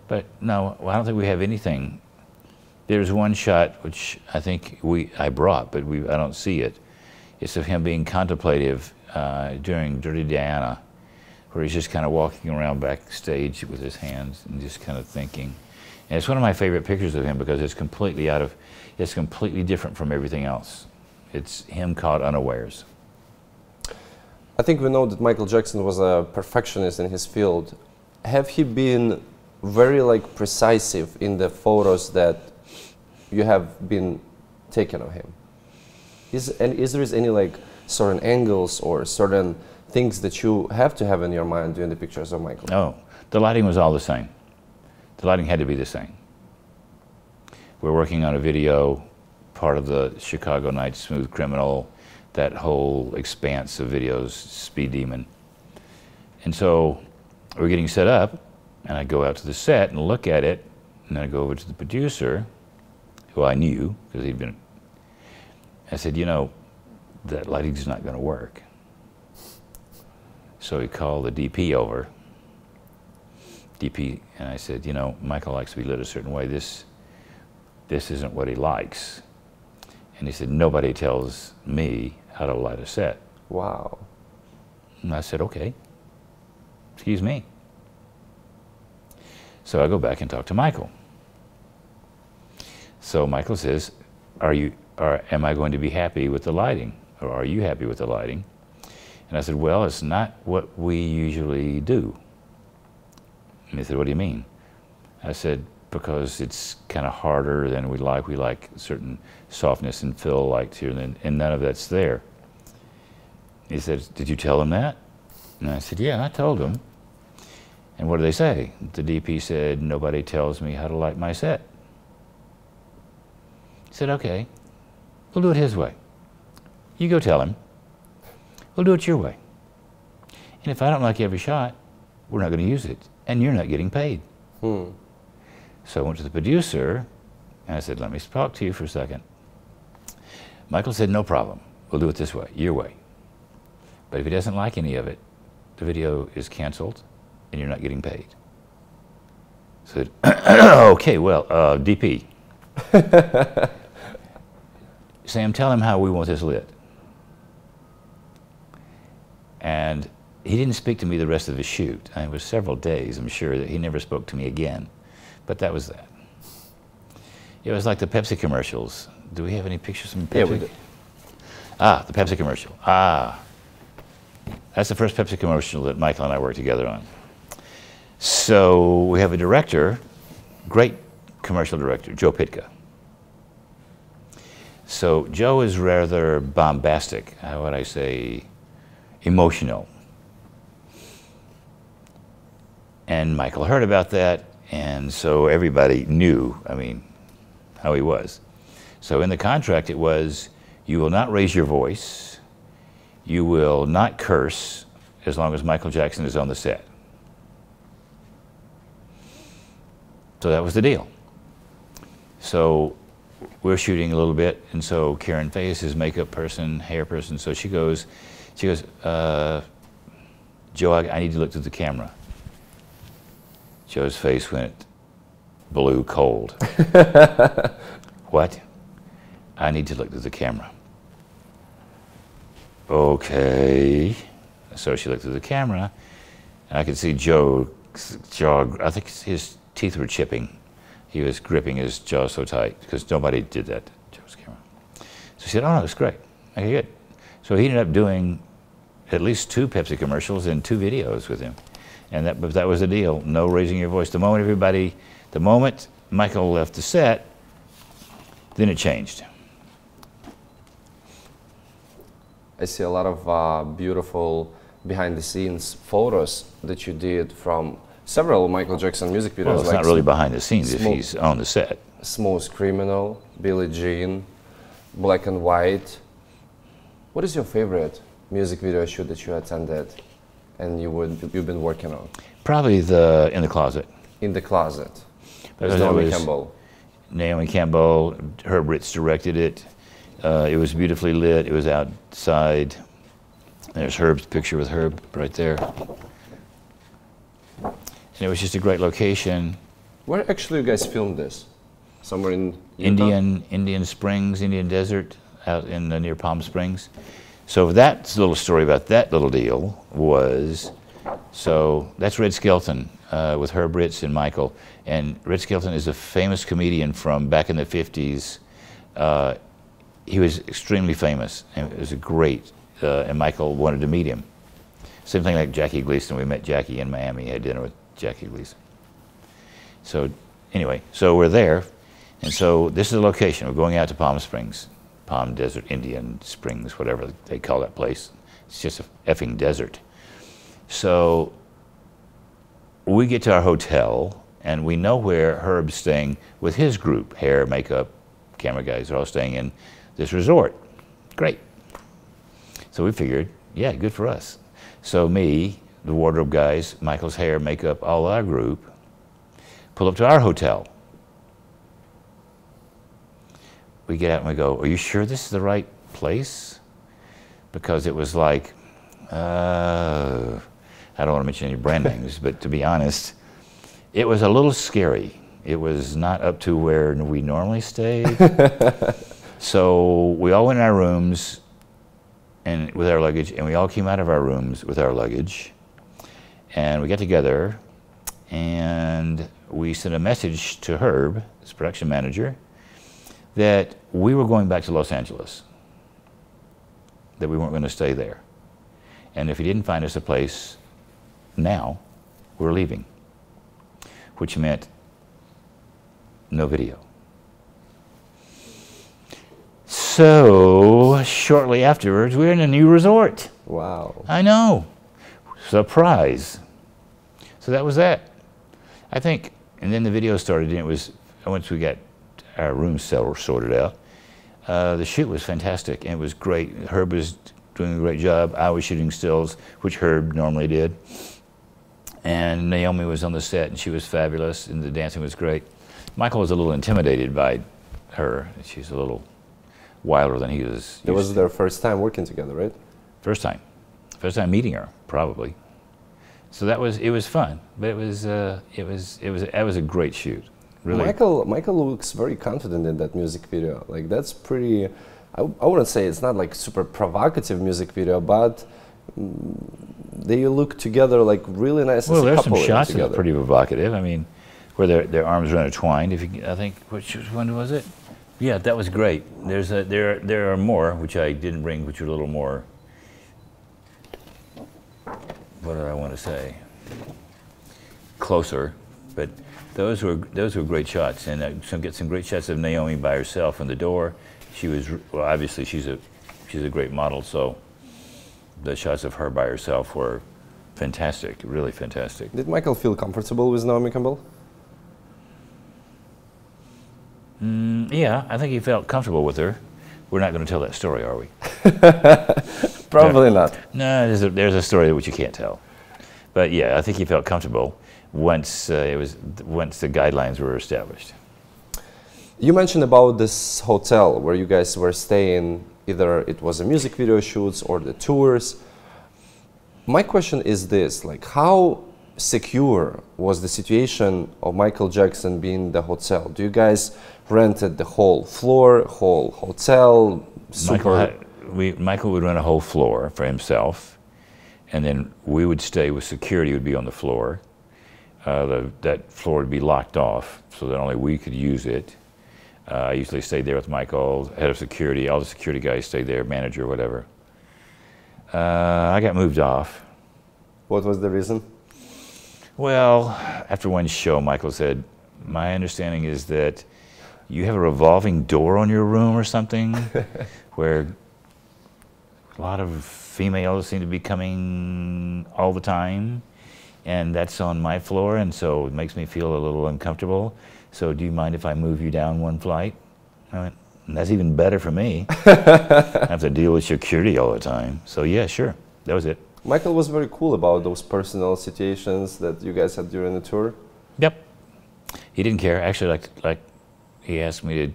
But no, I don't think we have anything. There's one shot which I think we I brought, but we I don't see it. It's of him being contemplative uh, during Dirty Diana where he's just kind of walking around backstage with his hands and just kind of thinking. And it's one of my favorite pictures of him because it's completely out of, it's completely different from everything else. It's him caught unawares. I think we know that Michael Jackson was a perfectionist in his field. Have he been very like precise in the photos that you have been taken of him? Is and is there any like certain angles or certain things that you have to have in your mind during the pictures of Michael? No, the lighting was all the same. The lighting had to be the same. We're working on a video, part of the Chicago Night Smooth Criminal, that whole expanse of videos, Speed Demon. And so we're getting set up, and I go out to the set and look at it, and then I go over to the producer, who I knew because he'd been. I said, you know, that lighting's not going to work. So he called the DP over. DP and I said, you know, Michael likes to be lit a certain way. This, this isn't what he likes. And he said, nobody tells me how to light a set. Wow. And I said, okay. Excuse me. So I go back and talk to Michael. So Michael says, are you, are, am I going to be happy with the lighting? Or are you happy with the lighting? And I said, well, it's not what we usually do. And he said, what do you mean? I said, because it's kind of harder than we like. We like certain softness and fill like here, and, and none of that's there. He said, did you tell them that? And I said, yeah, I told them. And what did they say? The DP said, nobody tells me how to light my set. He said, okay, we'll do it his way. You go tell him. We'll do it your way. And if I don't like every shot, we're not going to use it, and you're not getting paid. Hmm. So I went to the producer, and I said, let me talk to you for a second. Michael said, no problem. We'll do it this way, your way. But if he doesn't like any of it, the video is canceled, and you're not getting paid. I said, okay, well, uh, DP. Sam, tell him how we want this lit. And he didn't speak to me the rest of the shoot. I mean, it was several days, I'm sure, that he never spoke to me again. But that was that. It was like the Pepsi commercials. Do we have any pictures from Pepsi? Yeah, we do. Ah, the Pepsi commercial. Ah. That's the first Pepsi commercial that Michael and I worked together on. So we have a director, great commercial director, Joe Pytka. So Joe is rather bombastic, how would I say, emotional. And Michael heard about that, and so everybody knew, I mean, how he was. So in the contract it was, you will not raise your voice, you will not curse as long as Michael Jackson is on the set. So that was the deal. So we're shooting a little bit, and so Karen Faye his makeup person, hair person, so she goes, she goes, uh, Joe, I, I need to look through the camera. Joe's face went blue cold. what? I need to look through the camera. Okay. So she looked through the camera, and I could see Joe's jaw. I think his teeth were chipping. He was gripping his jaw so tight because nobody did that to Joe's camera. So she said, "Oh no, it's great. Okay, good." So he ended up doing at least two Pepsi commercials and two videos with him, and that that was the deal. No raising your voice. The moment everybody, the moment Michael left the set, then it changed. I see a lot of uh, beautiful behind the scenes photos that you did from several Michael Jackson music videos. Well, it's like not really behind the scenes if he's on the set. Smooth Criminal, Billie Jean, Black and White. What is your favorite music video shoot that you attended and you would you've been working on? Probably the in the closet. In the closet. There's Naomi Campbell. Naomi Campbell, Herb Ritts directed it. Uh, it was beautifully lit. It was outside. There's Herb's picture with Herb right there. And it was just a great location. Where actually you guys filmed this? Somewhere in Utah? Indian Indian Springs, Indian Desert, out in uh, near Palm Springs. So that little story about that little deal was, so that's Red Skelton uh, with Herb Ritts and Michael. And Red Skelton is a famous comedian from back in the 50s. Uh, he was extremely famous and it was a great, uh, and Michael wanted to meet him. Same thing like Jackie Gleason. We met Jackie in Miami, had dinner with Jackie Gleason. So anyway, so we're there, and so this is the location. We're going out to Palm Springs, Palm Desert, Indian Springs, whatever they call that place. It's just a effing desert. So we get to our hotel, and we know where Herb's staying with his group, hair, makeup, camera guys are all staying in this resort. Great. So we figured, yeah, good for us. So me, the wardrobe guys, Michael's hair, makeup, all our group, pull up to our hotel. We get out and we go, Are you sure this is the right place? Because it was like, uh, I don't want to mention any brand names, but to be honest, it was a little scary. It was not up to where we normally stayed. so we all went in our rooms and with our luggage, and we all came out of our rooms with our luggage. And we got together, and we sent a message to Herb, his production manager, that we were going back to Los Angeles, that we weren't going to stay there. And if he didn't find us a place now, we're leaving, which meant no video. So, shortly afterwards, we we're in a new resort. Wow. I know. Surprise. So that was that. I think, and then the video started, and it was, once we got our room settled, sorted out, uh, the shoot was fantastic, and it was great. Herb was doing a great job. I was shooting stills, which Herb normally did. And Naomi was on the set, and she was fabulous, and the dancing was great. Michael was a little intimidated by her. She's a little wilder than he was. It was to. their first time working together, right? First time. First time meeting her, probably. So that was it was fun, but it was uh, it was it was that was a great shoot. Really. Michael Michael looks very confident in that music video. Like that's pretty. I, I wouldn't say it's not like super provocative music video, but mm, they look together like really nice. well, a there's some shots that are pretty provocative. I mean, where their their arms are intertwined. If you, I think which one was it? Yeah, that was great. There's a, there, there are more, which I didn't bring, which are a little more, what did I want to say? Closer, but those were, those were great shots. And I some, get some great shots of Naomi by herself in the door. She was, well, obviously she's a, she's a great model, so the shots of her by herself were fantastic, really fantastic. Did Michael feel comfortable with Naomi Campbell? Mm, yeah, I think he felt comfortable with her. We're not going to tell that story, are we? Probably not. No, there's a, there's a story which you can't tell. But yeah, I think he felt comfortable once uh, it was once the guidelines were established. You mentioned about this hotel where you guys were staying. Either it was a music video shoots or the tours. My question is this: like, how secure was the situation of Michael Jackson being in the hotel? Do you guys rented the whole floor, whole hotel? Michael, had, we, Michael would rent a whole floor for himself, and then we would stay with security. Would be on the floor. Uh, the, that floor would be locked off so that only we could use it. Uh, I usually stayed there with Michael, head of security. All the security guys stayed there, manager, whatever. Uh, I got moved off. What was the reason? Well, after one show, Michael said, My understanding is that you have a revolving door on your room or something where a lot of females seem to be coming all the time. And that's on my floor, and so it makes me feel a little uncomfortable. So, do you mind if I move you down one flight? I went, That's even better for me. I have to deal with security all the time. So, yeah, sure. That was it. Michael was very cool about those personal situations that you guys had during the tour. Yep. He didn't care. Actually, like like he asked me to,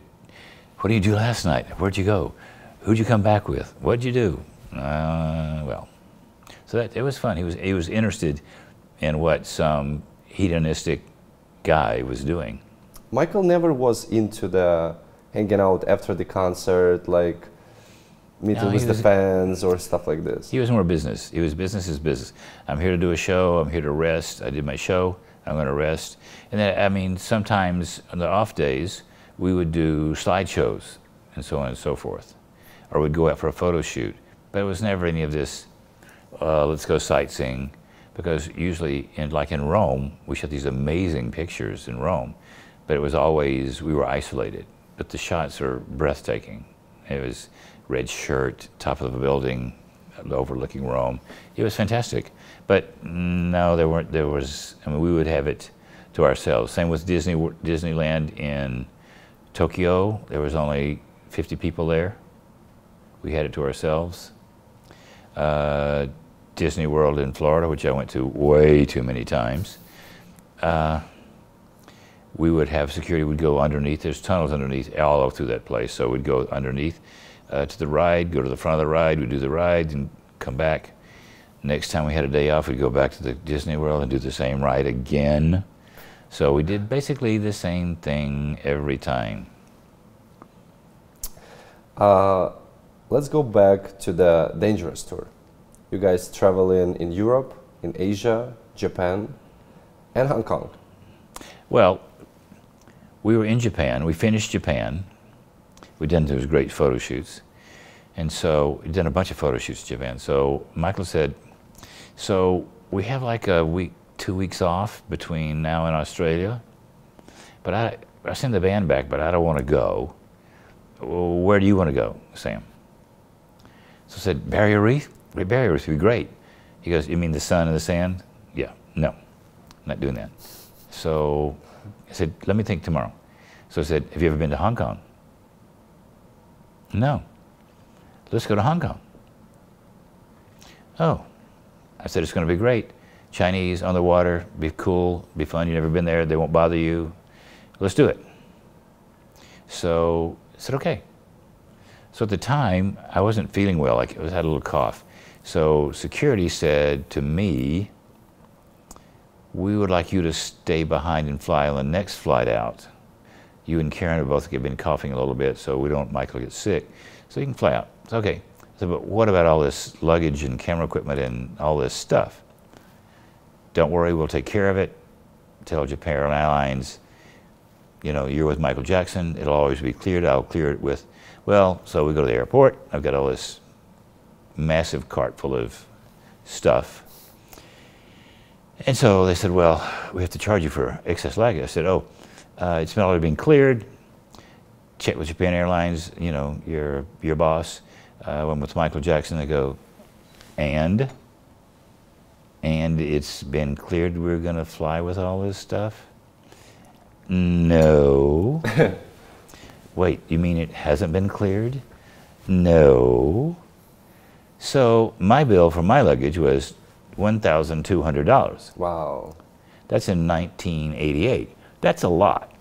what did you do last night? Where'd you go? Who'd you come back with? What'd you do? Uh, well, so that it was fun. He was he was interested in what some hedonistic guy was doing. Michael never was into the hanging out after the concert, like meeting no, with the fans or stuff like this. He was more business. He was business is business. I'm here to do a show. I'm here to rest. I did my show. I'm going to rest. And then, I mean, sometimes on the off days, we would do slideshows and so on and so forth, or we'd go out for a photo shoot. But it was never any of this. Uh, let's go sightseeing, because usually, in like in Rome, we shot these amazing pictures in Rome, but it was always we were isolated. But the shots are breathtaking. It was red shirt, top of a building, overlooking Rome. It was fantastic. But no, there weren't. There was. I mean, we would have it to ourselves. Same with Disney Disneyland in Tokyo. There was only 50 people there. We had it to ourselves. Uh, Disney World in Florida, which I went to way too many times. Uh, we would have security would go underneath. There's tunnels underneath all through that place, so we'd go underneath uh, to the ride, go to the front of the ride, we'd do the ride and come back. Next time we had a day off, we'd go back to the Disney World and do the same ride again. So we did basically the same thing every time. Uh, let's go back to the Dangerous Tour. You guys travel in, in Europe, in Asia, Japan, and Hong Kong. Well, we were in Japan. We finished Japan. We done those great photo shoots. And so we done a bunch of photo shoots in Japan. So Michael said, so we have like a week, two weeks off between now and Australia. But I, I send the band back, but I don't want to go. Well, where do you want to go, Sam? So I said, Barrier Reef? Barrier Reef would be great. He goes, you mean the sun and the sand? Yeah, no, not doing that. So I said, let me think tomorrow. So I said, have you ever been to Hong Kong? No. Let's go to Hong Kong. Oh. I said, it's going to be great. Chinese on the water, be cool, be fun. You've never been there, they won't bother you. Let's do it. So I said, okay. So at the time, I wasn't feeling well, like I had a little cough. So security said to me, we would like you to stay behind and fly on the next flight out you and Karen have both been coughing a little bit, so we don't want Michael to get sick. So you can fly out. It's okay. So, but what about all this luggage and camera equipment and all this stuff? Don't worry, we'll take care of it. Tell Japan Airlines, you know, you're with Michael Jackson. It'll always be cleared. I'll clear it with, well, so we go to the airport. I've got all this massive cart full of stuff. And so they said, well, we have to charge you for excess luggage. I said, oh, uh, been already been cleared. Check with Japan Airlines, you know, your, your boss. Uh, went with Michael Jackson. They go, and? And it's been cleared we're going to fly with all this stuff? No. Wait, you mean it hasn't been cleared? No. So my bill for my luggage was $1,200. Wow. That's in 1988. That's a lot.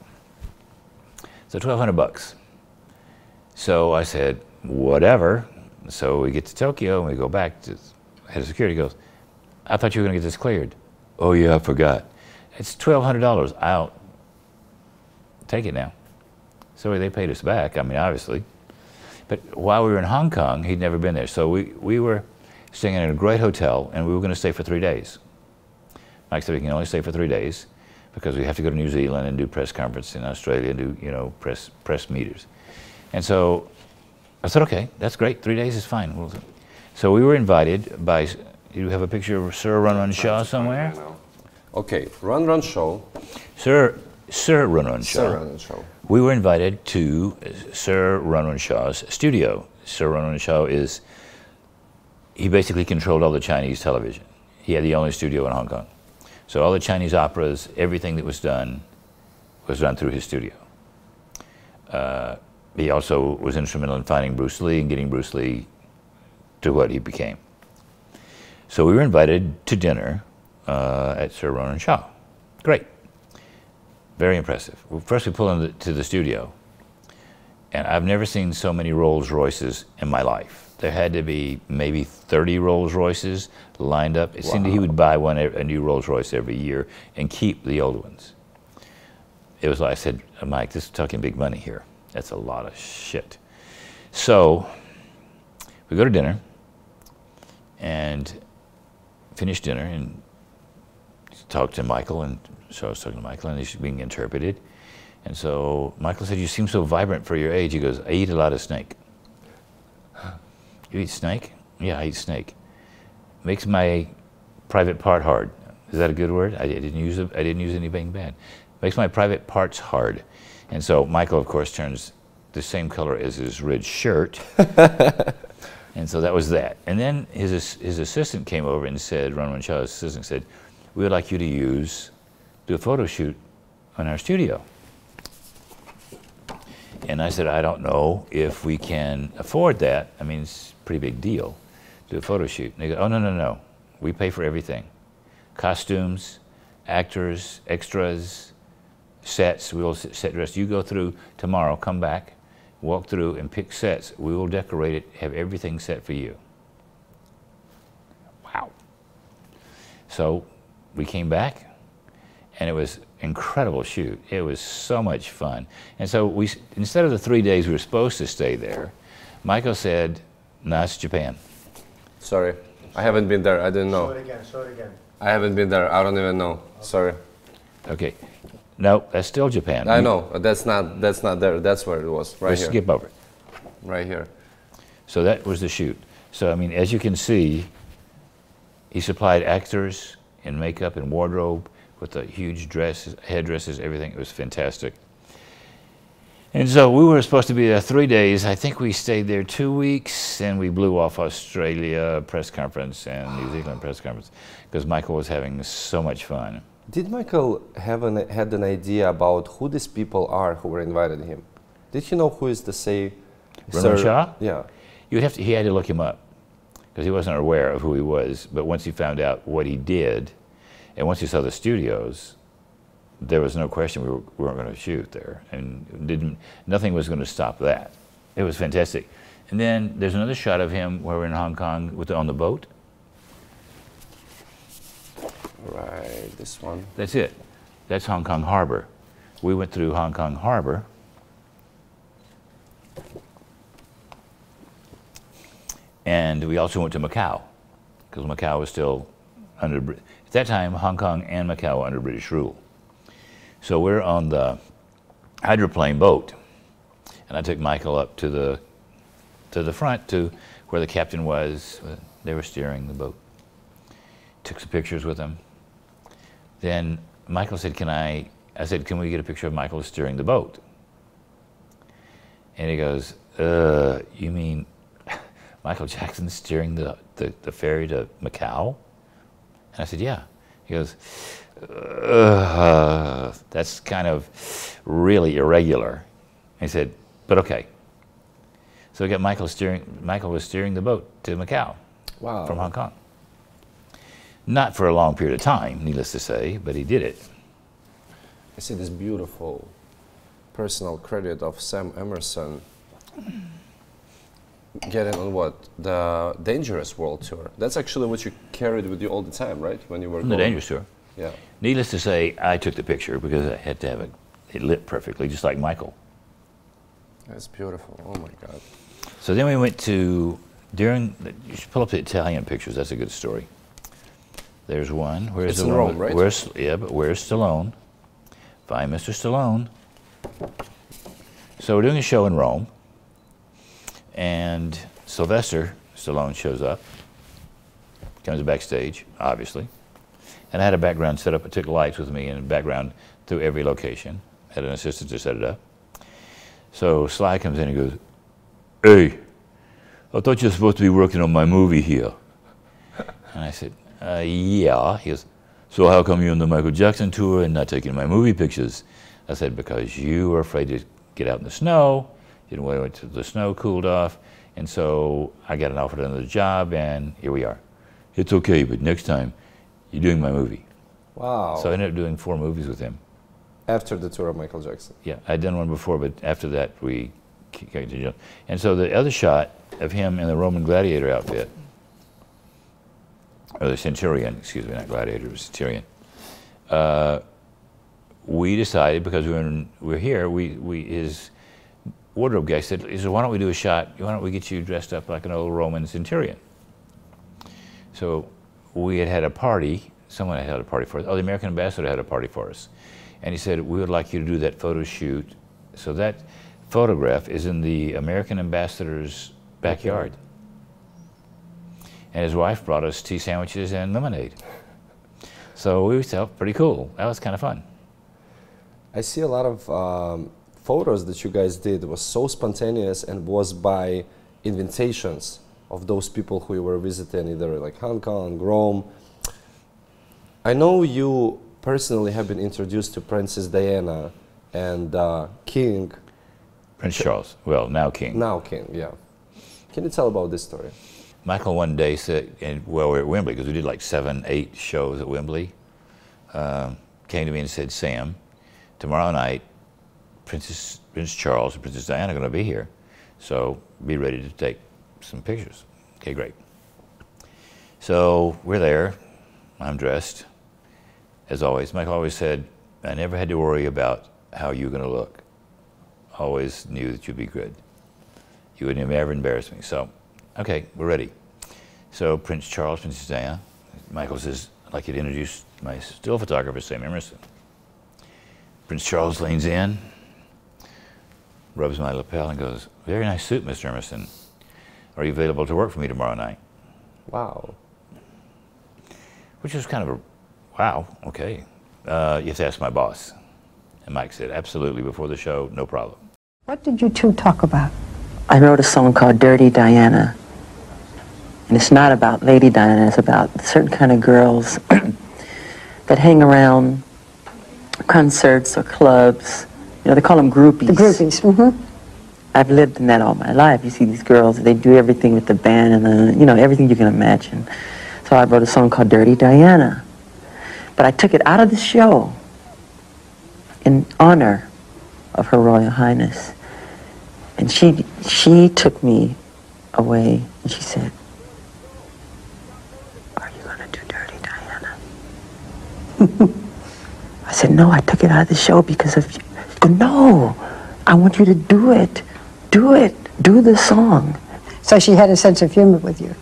So 1200 bucks. So I said, whatever. So we get to Tokyo and we go back to head of security goes, I thought you were going to get this cleared. Oh yeah, I forgot. It's $1,200. I'll take it now. So they paid us back, I mean, obviously. But while we were in Hong Kong, he'd never been there. So we, we were staying in a great hotel, and we were going to stay for three days. Mike said we can only stay for three days because we have to go to New Zealand and do press conference in Australia and do, you know, press, press meters. And so I said, okay, that's great. Three days is fine. We'll, so we were invited by, you have a picture of Sir Run Run Shaw somewhere? Okay, Run Run Show. Sir, Sir Run Run Shaw. Sir Run Run Show. We were invited to Sir Run Shaw's studio. Sir Run Shaw is, he basically controlled all the Chinese television. He had the only studio in Hong Kong. So all the Chinese operas, everything that was done, was done through his studio. Uh, he also was instrumental in finding Bruce Lee and getting Bruce Lee to what he became. So we were invited to dinner uh, at Sir Run Run Shaw. Great. Very impressive. Well, first we pull into the studio, and I've never seen so many Rolls Royces in my life. There had to be maybe 30 Rolls Royces lined up. It wow. seemed he would buy one a new Rolls Royce every year and keep the old ones. It was like I said, Mike, this is talking big money here. That's a lot of shit. So we go to dinner and finish dinner and talk to Michael. And so I was talking to Michael and he's being interpreted. And so Michael said, You seem so vibrant for your age. He goes, I eat a lot of snake. You eat snake? Yeah, I eat snake. Makes my private part hard. Is that a good word? I didn't use it. I didn't use anything bad. Makes my private parts hard. And so Michael, of course, turns the same color as his red shirt. and so that was that. And then his, his assistant came over and said, Ron Shaw's assistant said, we would like you to use, do a photo shoot on our studio. And I said, I don't know if we can afford that. I mean, it's a pretty big deal, do a photo shoot. And they go, oh, no, no, no. We pay for everything. Costumes, actors, extras, sets. We will set dress. You go through tomorrow, come back, walk through and pick sets. We will decorate it, have everything set for you. Wow. So we came back and it was incredible shoot. It was so much fun. And so we, instead of the three days we were supposed to stay there, Michael said, no, it's Japan. Sorry, I haven't been there. I didn't know. Show it again, show it again. I haven't been there. I don't even know. Okay. Sorry. Okay. No, that's still Japan. I know. That's not. That's not there. That's where it was. Right Let's here. skip over it. Right here. So that was the shoot. So I mean, as you can see, he supplied actors and makeup and wardrobe with the huge dresses, headdresses, everything. It was fantastic. And so we were supposed to be there three days. I think we stayed there two weeks, and we blew off Australia press conference and New Zealand press conference because Michael was having so much fun. Did Michael have an, had an idea about who these people are who were invited him? Did he know who is the say? Run Run Shaw? Yeah. You'd have to, he had to look him up because he wasn't aware of who he was. But once he found out what he did, and once he saw the studios, there was no question we, were, we weren't going to shoot there, and didn't nothing was going to stop that. It was fantastic. And then there's another shot of him where we're in Hong Kong with on the boat. Right, this one. That's it. That's Hong Kong Harbor. We went through Hong Kong Harbor. And we also went to Macau, because Macau was still under, at that time, Hong Kong and Macau were under British rule. So we're on the hydroplane boat. And I took Michael up to the, to the front to where the captain was. They were steering the boat. Took some pictures with him. Then Michael said, Can I? I said, Can we get a picture of Michael steering the boat? And he goes, uh, You mean Michael Jackson steering the, the, the ferry to Macau? And I said, Yeah. He goes, uh, That's kind of really irregular. He said, But okay. So we got Michael steering. Michael was steering the boat to Macau Wow. from Hong Kong. Not for a long period of time, needless to say, but he did it. I see this beautiful personal credit of Sam Emerson getting on what the Dangerous World Tour. That's actually what you carried with you all the time, right? When you were On the Dangerous Tour. Yeah. Needless to say, I took the picture because I had to have it, it lit perfectly, just like Michael. That's beautiful. Oh my God. So then we went to during. The, you should pull up the Italian pictures. That's a good story. There's one. Where's It's the in one Rome, with- right? Where's yeah, but where's Stallone? Find Mr. Stallone. So we're doing a show in Rome, and Sylvester Stallone shows up. Comes backstage, obviously, and I had a background set up. I took lights with me and background through every location. Had an assistant to set it up. So Sly comes in and goes, Hey, I thought you were supposed to be working on my movie here. And I said, uh, Yeah. He goes, So how come you're on the Michael Jackson tour and not taking my movie pictures? I said, Because you were afraid to get out in the snow. Didn't wait until the snow cooled off. And so I got an offer to another job, and here we are. It's okay, but next time you're doing my movie. Wow. So I ended up doing four movies with him. After the tour of Michael Jackson. Yeah, I'd done one before, but after that we continued. And so the other shot of him in the Roman gladiator outfit, or the centurion, excuse me, not gladiator, it was centurion. Uh, we decided because we were, in, we were here, we, we his wardrobe guy said, he said, "Why don't we do a shot? Why don't we get you dressed up like an old Roman centurion?" So we had had a party. Someone had had a party for us. Oh, the American ambassador had a party for us, and he said, "We would like you to do that photo shoot." So that photograph is in the American ambassador's backyard, and his wife brought us tea sandwiches and lemonade. So we felt pretty cool. That was kind of fun. I see a lot of um, photos that you guys did was so spontaneous and was by invitations of those people who you were visiting, either like Hong Kong, Rome. I know you personally have been introduced to Princess Diana and uh, King, Prince Charles, well, now King. now King, yeah. Can you tell about this story? Michael one day said, and well, we were at Wembley because we did like seven, eight shows at Wembley. Um, came to me and said, "Sam, tomorrow night, Princess Prince Charles and Princess Diana are going to be here, so be ready to take some pictures." Okay, great. So we're there. I'm dressed, as always. Michael always said, "I never had to worry about how you're going to look. Always knew that you'd be good. You would never embarrass me." So okay, we're ready. So Prince Charles, Princess Diana, Michael says, I'd like you to introduce my still photographer, Sam Emerson. Prince Charles leans in, rubs my lapel and goes, very nice suit, Mr. Emerson. Are you available to work for me tomorrow night? Wow. Which was kind of a, wow, okay. Uh, you have to ask my boss. And Mike said, absolutely, before the show, no problem. What did you two talk about? I wrote a song called Dirty Diana. And it's not about Lady Diana, it's about certain kind of girls that hang around concerts or clubs. You know, they call them groupies. The groupies. Mm-hmm. I've lived in that all my life. You see these girls, they do everything with the band and the, you know, everything you can imagine. So I wrote a song called Dirty Diana. But I took it out of the show in honor of Her Royal Highness. And she, she took me away and she said, are you going to do Dirty Diana? I said, no, I took it out of the show because of you. She go, no, I want you to do it. Do it. Do the song. So she had a sense of humor with you.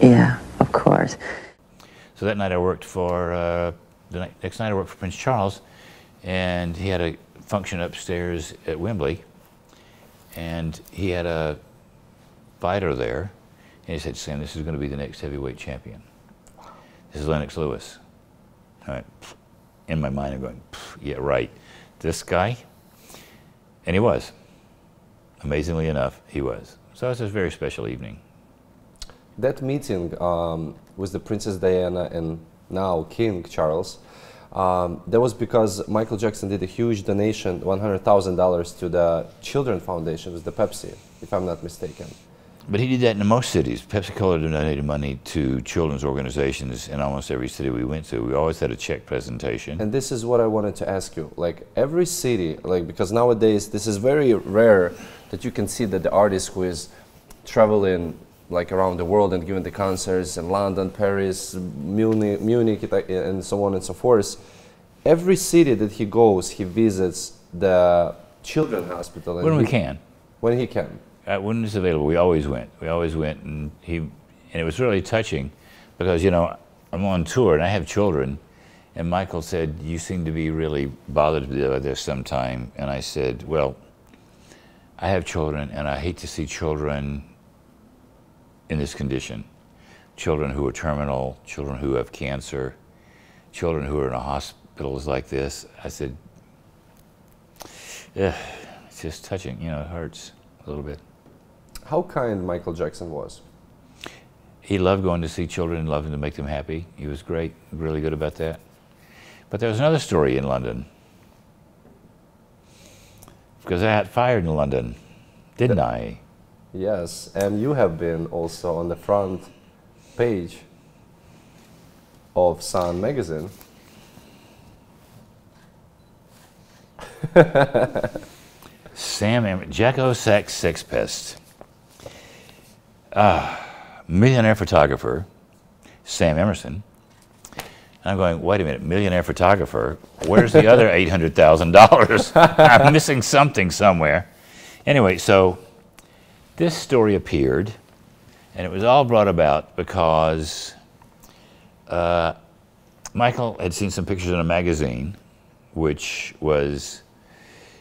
Yeah, of course. So that night I worked for, uh, the night, next night I worked for Prince Charles, and he had a function upstairs at Wembley, and he had a fighter there, and he said, Sam, this is going to be the next heavyweight champion. This is Lennox Lewis. I went, in my mind, I'm going, yeah, right. This guy? And he was. Amazingly enough, he was. So it was a very special evening. That meeting um, with the Princess Diana and now King Charles, um, that was because Michael Jackson did a huge donation, $100,000 to the Children Foundation, with the Pepsi, if I'm not mistaken. But he did that in most cities. Pepsi Cola donated money to children's organizations in almost every city we went to. We always had a check presentation. And this is what I wanted to ask you. Like every city, like because nowadays this is very rare that you can see that the artist who is traveling like around the world and giving the concerts in London, Paris, Munich, Munich, and so on and so forth. Every city that he goes, he visits the children hospital. when we he- can. When he can. Uh, when it's available, we always went. We always went, and he, and it was really touching, because you know I'm on tour and I have children, and Michael said you seem to be really bothered by this sometime, and I said, well, I have children, and I hate to see children in this condition, children who are terminal, children who have cancer, children who are in hospitals like this. I said, yeah, it's just touching. You know, it hurts a little bit. How kind Michael Jackson was. He loved going to see children and loving to make them happy. He was great, really good about that. But there was another story in London. Because I got fired in London, didn't I? Yes, and you have been also on the front page of Sun magazine. Sam Jacko Sex Pest. Ah, millionaire photographer, Sam Emerson. And I'm going, wait a minute, millionaire photographer? Where's the other $800,000? I'm missing something somewhere. Anyway, so this story appeared, and it was all brought about because uh, Michael had seen some pictures in a magazine, which was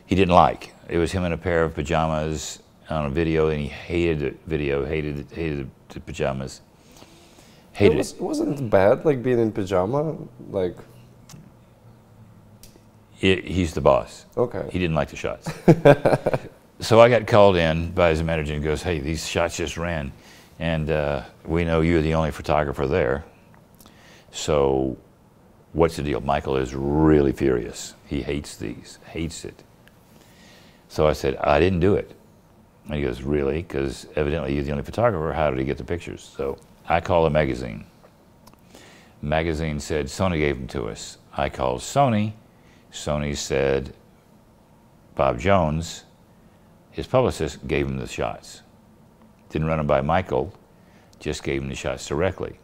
he didn't like. It was him in a pair of pajamas on a video, and he hated the video, hated hated the pajamas, It, hated was, it. it wasn't bad, like being in pajama. Like, It- He's the boss. okay. He didn't like the shots. so I got called in by his manager and goes, "Hey, these shots just ran, and uh, we know you're the only photographer there. So, what's the deal?" Michael is really furious. He hates these, hates it. So I said, "I didn't do it." And he goes, "Really? Because evidently you're the only photographer. How did he get the pictures?" So I call the magazine. Magazine said Sony gave them to us. I called Sony. Sony said Bob Jones, his publicist, gave him the shots. Didn't run them by Michael, just gave him the shots directly.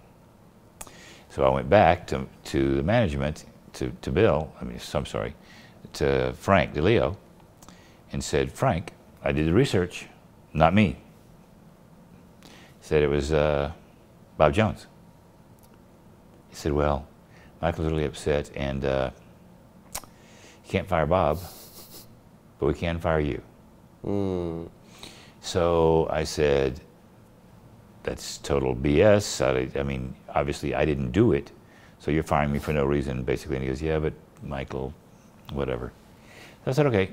So I went back to, to the management, to, to Bill, I mean, I'm sorry, to Frank DiLeo, and said, Frank, I did the research, not me. He said it was uh, Bob Jones. He said, well, Michael's really upset, and uh, you can't fire Bob, but we can fire you. So I said, that's total BS. I, I mean, obviously I didn't do it, so you're firing me for no reason, basically. And he goes, yeah, but Michael, whatever. So I said, okay,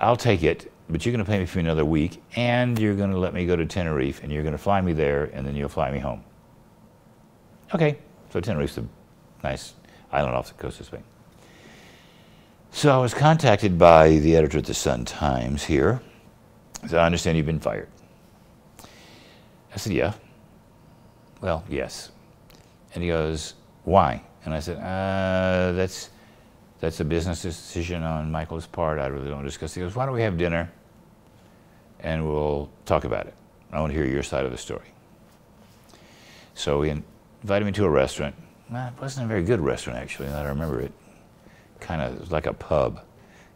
I'll take it, but you're going to pay me for another week, and you're going to let me go to Tenerife, and you're going to fly me there, and then you'll fly me home. Okay, so Tenerife's a nice island off the coast of Spain. So I was contacted by the editor of the Sun Times here. He said, I understand you've been fired. I said, yeah. Well, yes. And he goes, why? And I said, uh, that's, that's a business decision on Michael's part. I really don't discuss it. He goes, why don't we have dinner and we'll talk about it. I want to hear your side of the story. So he invited me to a restaurant. Well, it wasn't a very good restaurant, actually, now I remember it. Kind of like a pub.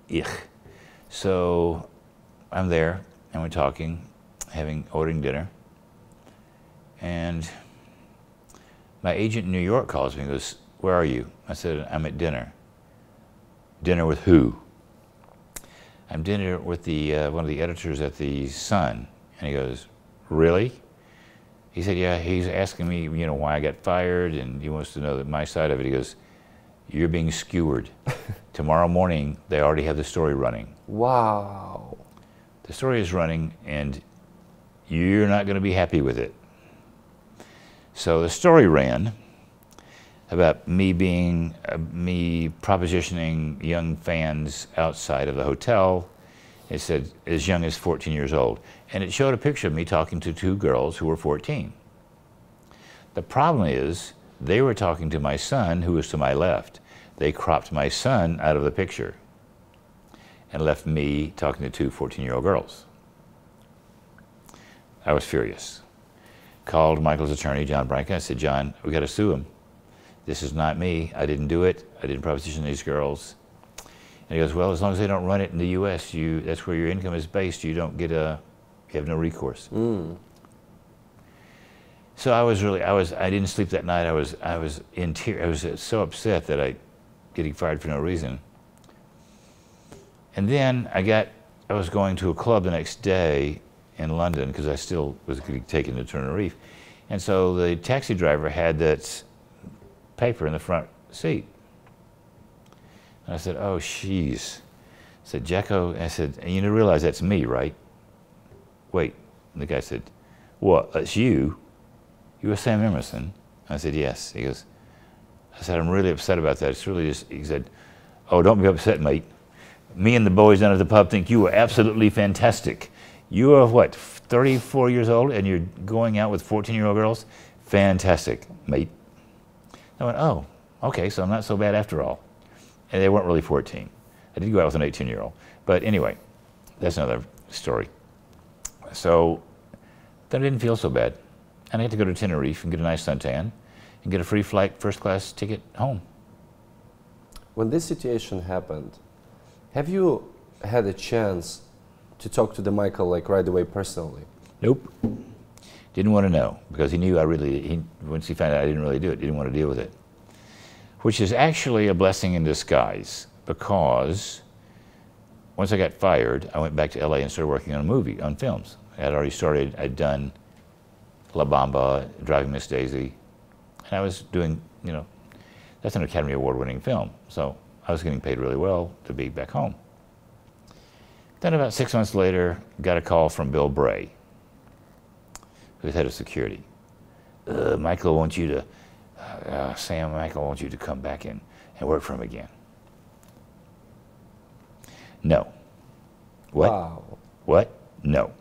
Ich. So I'm there, and we're talking, having, ordering dinner. And my agent in New York calls me and goes, Where are you? I said, I'm at dinner. Dinner with who? I'm dinner with the uh, one of the editors at the Sun, and he goes, "Really?" He said, "Yeah." He's asking me, you know, why I got fired, and he wants to know that my side of it. He goes, "You're being skewered. Tomorrow morning, they already have the story running. Wow. The story is running, and you're not going to be happy with it." So the story ran about me being uh, me propositioning young fans outside of the hotel. It said as young as 14 years old, and it showed a picture of me talking to two girls who were 14. The problem is they were talking to my son, who was to my left. They cropped my son out of the picture and left me talking to two 14-year-old girls. I was furious. Called Michael's attorney, John Branca. I said, John, we got to sue him this is not me. I didn't do it. I didn't proposition these girls. And he goes, well, as long as they don't run it in the U.S., you, that's where your income is based. You don't get a, you have no recourse. Mm. So I was really, I was, I didn't sleep that night. I was, I was in tears. I was so upset that I, getting fired for no reason. And then I got, I was going to a club the next day in London because I still was taken to Tenerife. And so the taxi driver had that paper in the front seat. And I said, oh, she's. Said, Jacko, I said, and you realize that's me, right? Wait. And the guy said, what, that's you? You were Sam Emerson? I said, yes. He goes, I said, I'm really upset about that. It's really just, he said, oh, don't be upset, mate. Me and the boys down at the pub think you were absolutely fantastic. You are what, 34 years old and you're going out with 14 year old girls? Fantastic, mate. I went, oh, okay, so I'm not so bad after all. And they weren't really 14. I did go out with an 18 year old. But anyway, that's another story. So then I didn't feel so bad. And I had to go to Tenerife and get a nice suntan and get a free flight, first class ticket home. When this situation happened, have you had a chance to talk to the Michael like right away personally? Nope. Didn't want to know because he knew I really, he, once he found out I didn't really do it, didn't want to deal with it. Which is actually a blessing in disguise because once I got fired, I went back to LA and started working on a movie, on films. I had already started, I'd done La Bamba, Driving Miss Daisy, and I was doing, you know, that's an Academy Award winning film. So I was getting paid really well to be back home. Then about six months later, got a call from Bill Bray, who's head of security. Uh, Michael wants you to, uh, uh, Sam, Michael wants you to come back in and work for him again. No. What? Wow. What? No.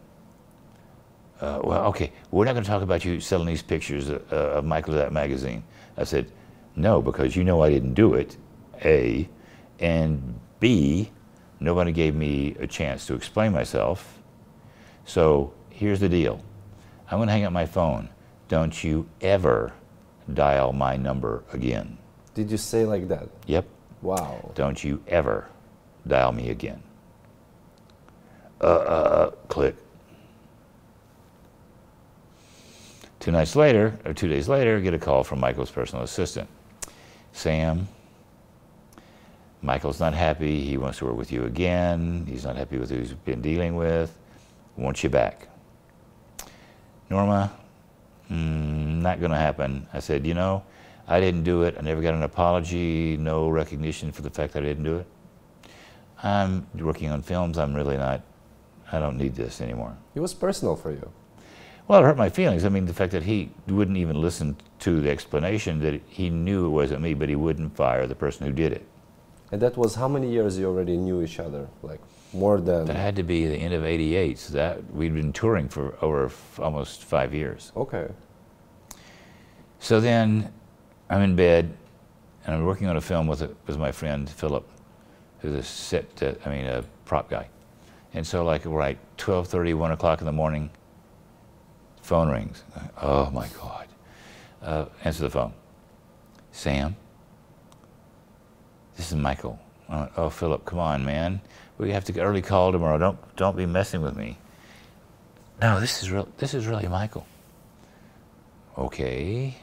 Uh, well, okay, we're not going to talk about you selling these pictures uh, of Michael to that magazine. I said, no, because you know I didn't do it, A, and B, nobody gave me a chance to explain myself. So here's the deal. I'm going to hang up my phone. Don't you ever dial my number again. Did you say like that? Yep. Wow. Don't you ever dial me again. Uh, uh, uh, click. Two nights later, or two days later, get a call from Michael's personal assistant. Sam, Michael's not happy. He wants to work with you again. He's not happy with who he's been dealing with. Wants you back. Norma, mm, not going to happen. I said, you know, I didn't do it. I never got an apology, no recognition for the fact that I didn't do it. I'm working on films. I'm really not, I don't need this anymore. It was personal for you. Well, it hurt my feelings. I mean, the fact that he wouldn't even listen to the explanation that he knew it wasn't me, but he wouldn't fire the person who did it. And that was how many years you already knew each other? Like more than. That had to be the end of '88. So that we'd been touring for over almost five years. Okay. So then, I'm in bed, and I'm working on a film with a, with my friend Philip, who's a set, uh, I mean, a prop guy. And so, like, right, 12:30, 1 o'clock in the morning, phone rings. Oh my God! Uh, answer the phone. Sam. This is Michael. Went, oh, Philip, come on, man. We have to get early call tomorrow. Don't don't be messing with me. No, this is real. This is really Michael. Okay.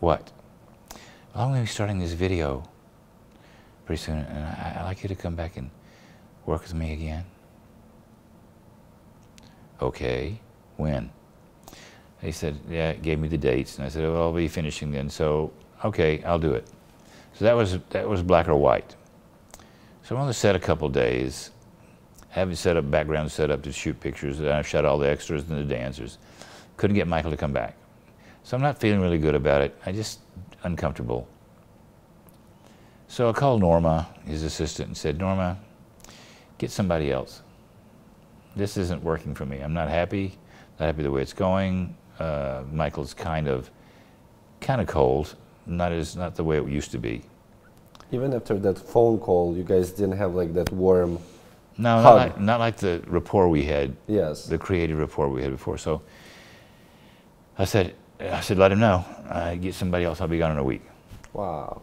What? Well, I'm going to be starting this video pretty soon, and I, would like you to come back and work with me again? Okay, when? He said, yeah, gave me the dates. And I said, well, I'll be finishing then. So, okay, I'll do it. So that was, that was black or white. So I'm on the set a couple days, having set up background set up to shoot pictures, and I shot all the extras and the dancers. Couldn't get Michael to come back. So I'm not feeling really good about it. I just uncomfortable. So I called Norma, his assistant, and said, Norma, get somebody else. This isn't working for me. I'm not happy, not happy the way it's going. Uh, Michael's kind of, kind of cold, not as not the way it used to be. Even after that phone call, you guys didn't have like that warm. No, not like, not like the rapport we had, Yes. the creative rapport we had before. So I said, I said, let him know. I get somebody else. I'll be gone in a week. Wow.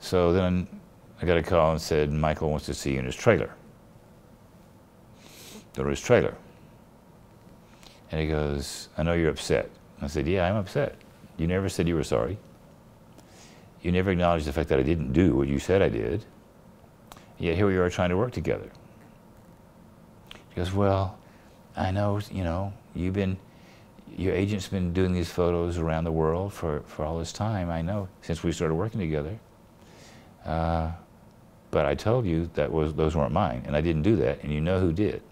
So then I got a call and said, Michael wants to see you in his trailer. Go to his trailer. And he goes, I know you're upset. I said, Yeah, I'm upset. You never said you were sorry. You never acknowledged the fact that I didn't do what you said I did. Yet here we are trying to work together. He goes, Well, I know, you know, you've been, your agent's been doing these photos around the world for, for all this time. I know, since we started working together. Uh, but I told you that was those weren't mine, and I didn't do that, and you know who did.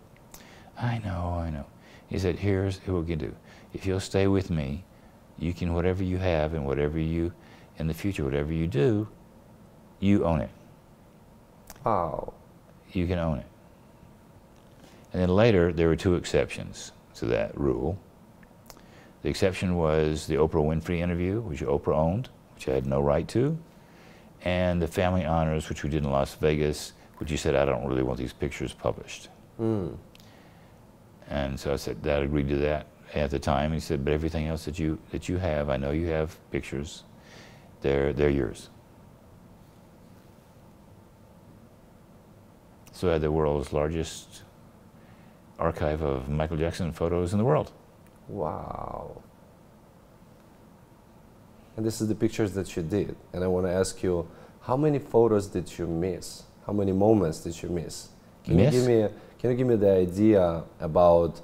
I know, I know. He said, "Here's what we can do. If you'll stay with me, you can whatever you have and whatever you in the future, whatever you do, you own it. Wow. You can own it." And then later, there were two exceptions to that rule. The exception was the Oprah Winfrey interview, which Oprah owned, which I had no right to, and the family honors, which we did in Las Vegas, which you said, I don't really want these pictures published. Hmm. And so I said, Dad agreed to that at the time. He said, but everything else that you, that you have, I know you have pictures, they're, they're yours. So I had the world's largest archive of Michael Jackson photos in the world. Wow. And this is the pictures that you did. And I want to ask you, how many photos did you miss? How many moments did you miss? Can Miss? you give me can you give me the idea about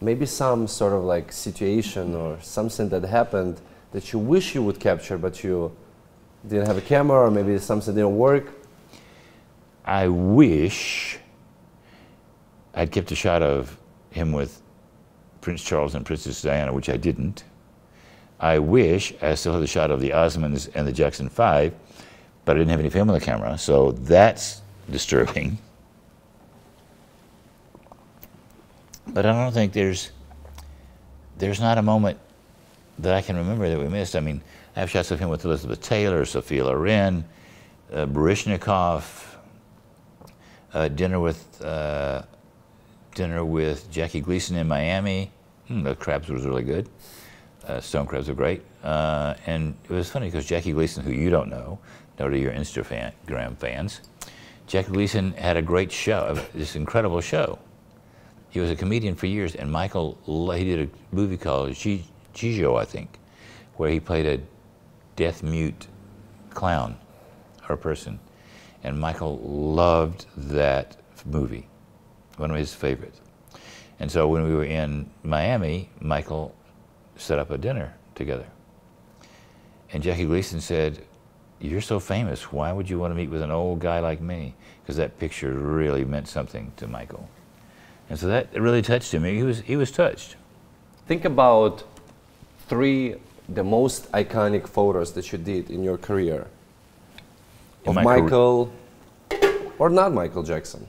maybe some sort of like situation or something that happened that you wish you would capture but you didn't have a camera or maybe something didn't work? I wish I'd kept a shot of him with Prince Charles and Princess Diana, which I didn't. I wish I still had a shot of the Osmonds and the Jackson Five, but I didn't have any film on the camera, so that's disturbing. But I don't think there's there's not a moment that I can remember that we missed. I mean, I have shots of him with Elizabeth Taylor, Sophia Loren, uh, Baryshnikov, uh, dinner with uh, dinner with Jackie Gleason in Miami. Hmm, the crabs was really good. Uh, stone crabs are great, uh, and it was funny because Jackie Gleason, who you don't know, no to your Instagram fans, Jackie Gleason had a great show, this incredible show. He was a comedian for years, and Michael he did a movie called Gi- I think, where he played a deaf mute clown or person, and Michael loved that movie, one of his favorites. And so when we were in Miami, Michael set up a dinner together. And Jackie Gleason said, You're so famous. Why would you want to meet with an old guy like me? Because that picture really meant something to Michael. And so that really touched him. He was, he was touched. Think about three the most iconic photos that you did in your career In of my career- Michael or not Michael Jackson.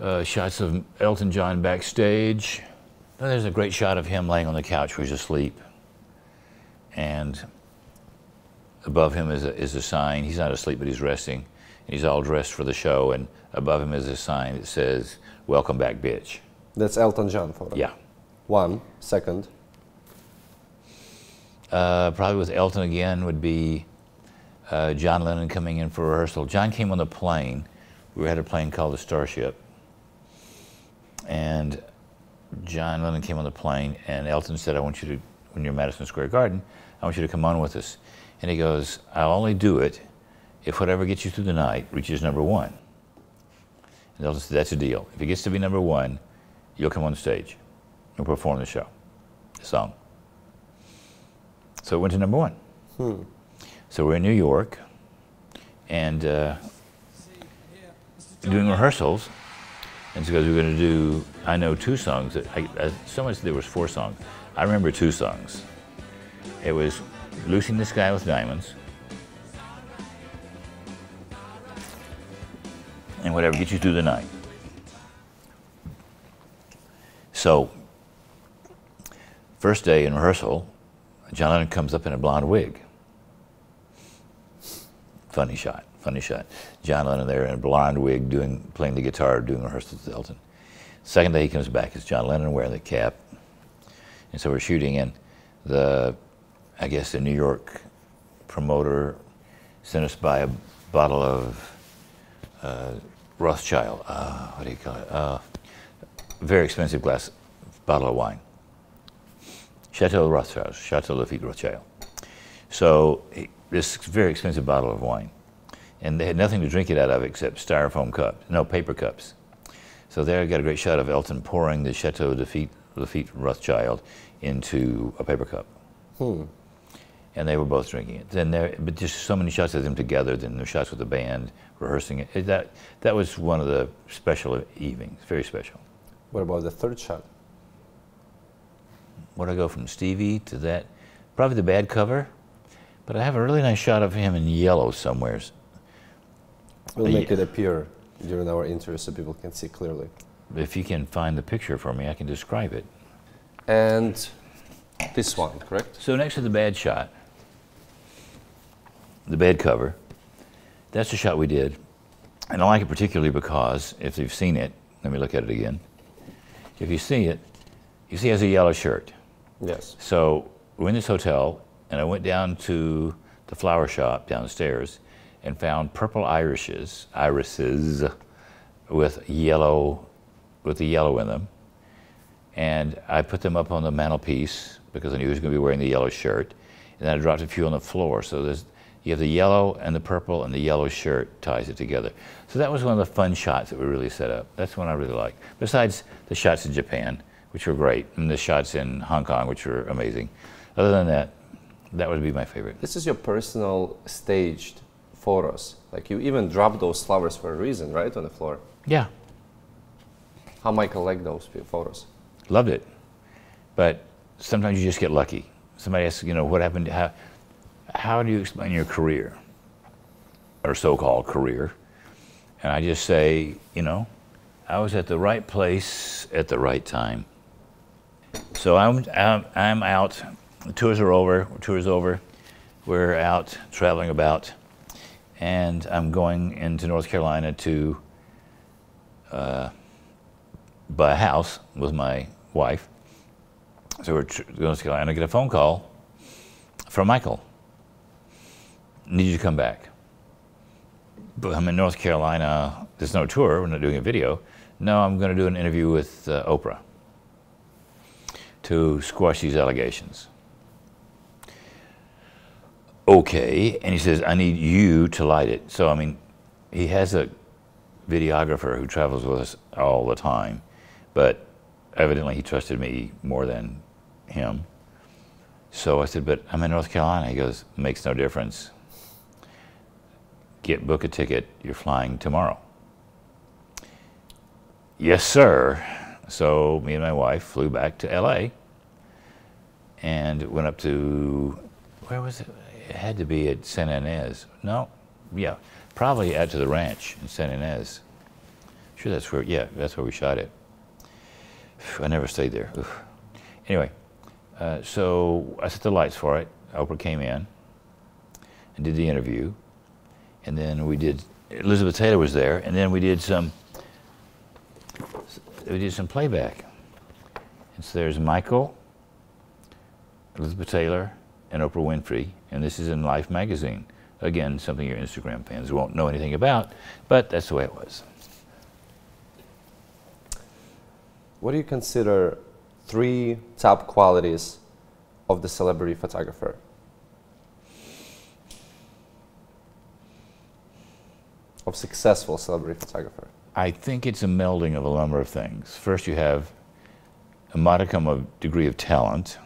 Uh, shots of Elton John backstage. Then there's a great shot of him laying on the couch where he's asleep. And above him is a, is a sign. He's not asleep, but he's resting. He's all dressed for the show, and above him is a sign that says, Welcome back, bitch. That's Elton John photo. Yeah. One second. Uh, probably with Elton again would be uh, John Lennon coming in for rehearsal. John came on the plane. We had a plane called the Starship. And John Lennon came on the plane, and Elton said, I want you to, when you're in Madison Square Garden, I want you to come on with us. And he goes, I'll only do it if whatever gets you through the night reaches number one. And Elton said, that's a deal. If it gets to be number one, you'll come on stage and perform the show, the song. So it went to number one. So we're in New York and uh, doing rehearsals. And because we're going to do, I know two songs. That I, I, someone said there was four songs. I remember two songs. It was in the Sky with Diamonds and whatever gets you through the night. So, first day in rehearsal, John Lennon comes up in a blonde wig. Funny shot, funny shot. John Lennon there in a blonde wig, doing playing the guitar, doing rehearsals with Elton. Second day he comes back, it's John Lennon wearing the cap, and so we're shooting, and the, I guess the New York promoter sent us by a bottle of uh, Rothschild. Uh, what do you call it? Uh, very expensive glass bottle of wine. Chateau Rothschild, Chateau Lafite Rothschild. So he, this very expensive bottle of wine, and they had nothing to drink it out of except styrofoam cups, no paper cups. So there I got a great shot of Elton pouring the Chateau Lafite, Lafite Rothschild into a paper cup. Hmm. And they were both drinking it. Then there, but just so many shots of them together. Then the shots with the band rehearsing it. it. That that was one of the special evenings. Very special. What about the third shot? What I go from Stevie to that, probably the bad cover, but I have a really nice shot of him in yellow somewheres. We'll make it appear during our interview so people can see clearly. If you can find the picture for me, I can describe it. And this one, correct? So next to the bad shot, the bad cover, that's the shot we did. And I like it particularly because if you've seen it, let me look at it again. If you see it, you see he has a yellow shirt. Yes. So we're in this hotel, and I went down to the flower shop downstairs and found purple irises, irises with yellow, with the yellow in them. And I put them up on the mantelpiece because I knew he was going to be wearing the yellow shirt. And then I dropped a few on the floor. So there's, you have the yellow and the purple, and the yellow shirt ties it together. So that was one of the fun shots that we really set up. That's one I really like. Besides the shots in Japan, which were great, and the shots in Hong Kong, which were amazing. Other than that, that would be my favorite. This is your personal staged photos. Like you even dropped those flowers for a reason, right, on the floor. Yeah, How I liked those photos. loved it. But sometimes you just get lucky. Somebody asks, you know, what happened? How, how do you explain your career, or so-called career? And I just say, you know, I was at the right place at the right time. So I'm, I'm, I'm out. The tours are over. Tour's over. We're out traveling about, and I'm going into North Carolina to uh, buy a house with my wife. So we're going to North Carolina. Get a phone call from Michael. Need you to come back. But I'm in North Carolina. There's no tour. We're not doing a video. No, I'm going to do an interview with uh, Oprah to squash these allegations. Okay, and he says, I need you to light it. So, I mean, he has a videographer who travels with us all the time, but evidently he trusted me more than him. So I said, but I'm in North Carolina. He goes, makes no difference. Get book a ticket. You're flying tomorrow. Yes, sir. So me and my wife flew back to LA and went up to where was it? It had to be at San Ynez. No, yeah, probably out to the ranch in San Ynez. Sure, that's where. Yeah, that's where we shot it. I never stayed there. Oof. Anyway, uh, so I set the lights for it. Oprah came in and did the interview, and then we did. Elizabeth Taylor was there, and then we did some. We did some playback. And so there's Michael, Elizabeth Taylor, and Oprah Winfrey, and this is in Life magazine. Again, something your Instagram fans won't know anything about, but that's the way it was. What do you consider three top qualities of the celebrity photographer? Of successful celebrity photographer. I think it's a melding of a number of things. First, you have a modicum of degree of talent.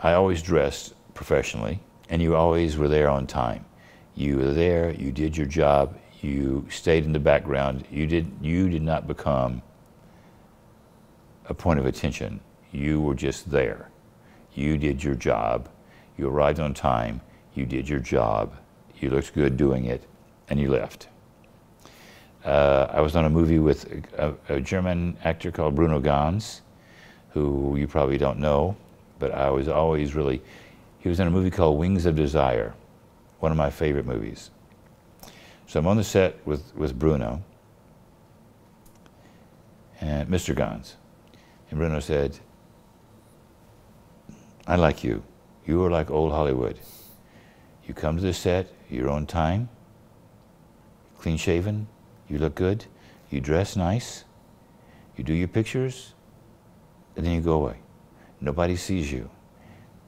I always dressed professionally, and you always were there on time. You were there, you did your job, you stayed in the background. You did, you did not become a point of attention. You were just there. You did your job. You arrived on time. You did your job. You looked good doing it, and you left. Uh, I was on a movie with a, a, German actor called Bruno Ganz, who you probably don't know, but I was always really. He was in a movie called Wings of Desire, one of my favorite movies. So I'm on the set with, with Bruno and Mr. Ganz. And Bruno said, I like you. You are like old Hollywood. You come to the set, you're on time, clean shaven, you look good, you dress nice, you do your pictures, and then you go away. Nobody sees you.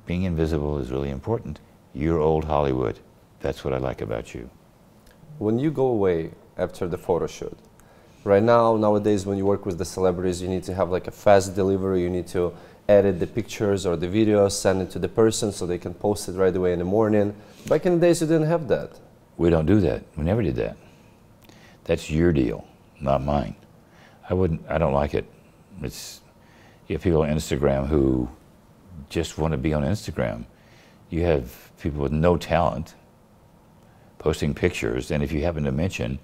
Being invisible is really important. You're old Hollywood. That's what I like about you. When you go away after the photo shoot, right now, nowadays, when you work with the celebrities, you need to have like a fast delivery. You need to edit the pictures or the videos, send it to the person so they can post it right away in the morning. Back in the days, you didn't have that. We don't do that. We never did that. That's your deal, not mine. I wouldn't. I don't like it. It's you have people on Instagram who just want to be on Instagram. You have people with no talent posting pictures, and if you happen to mention,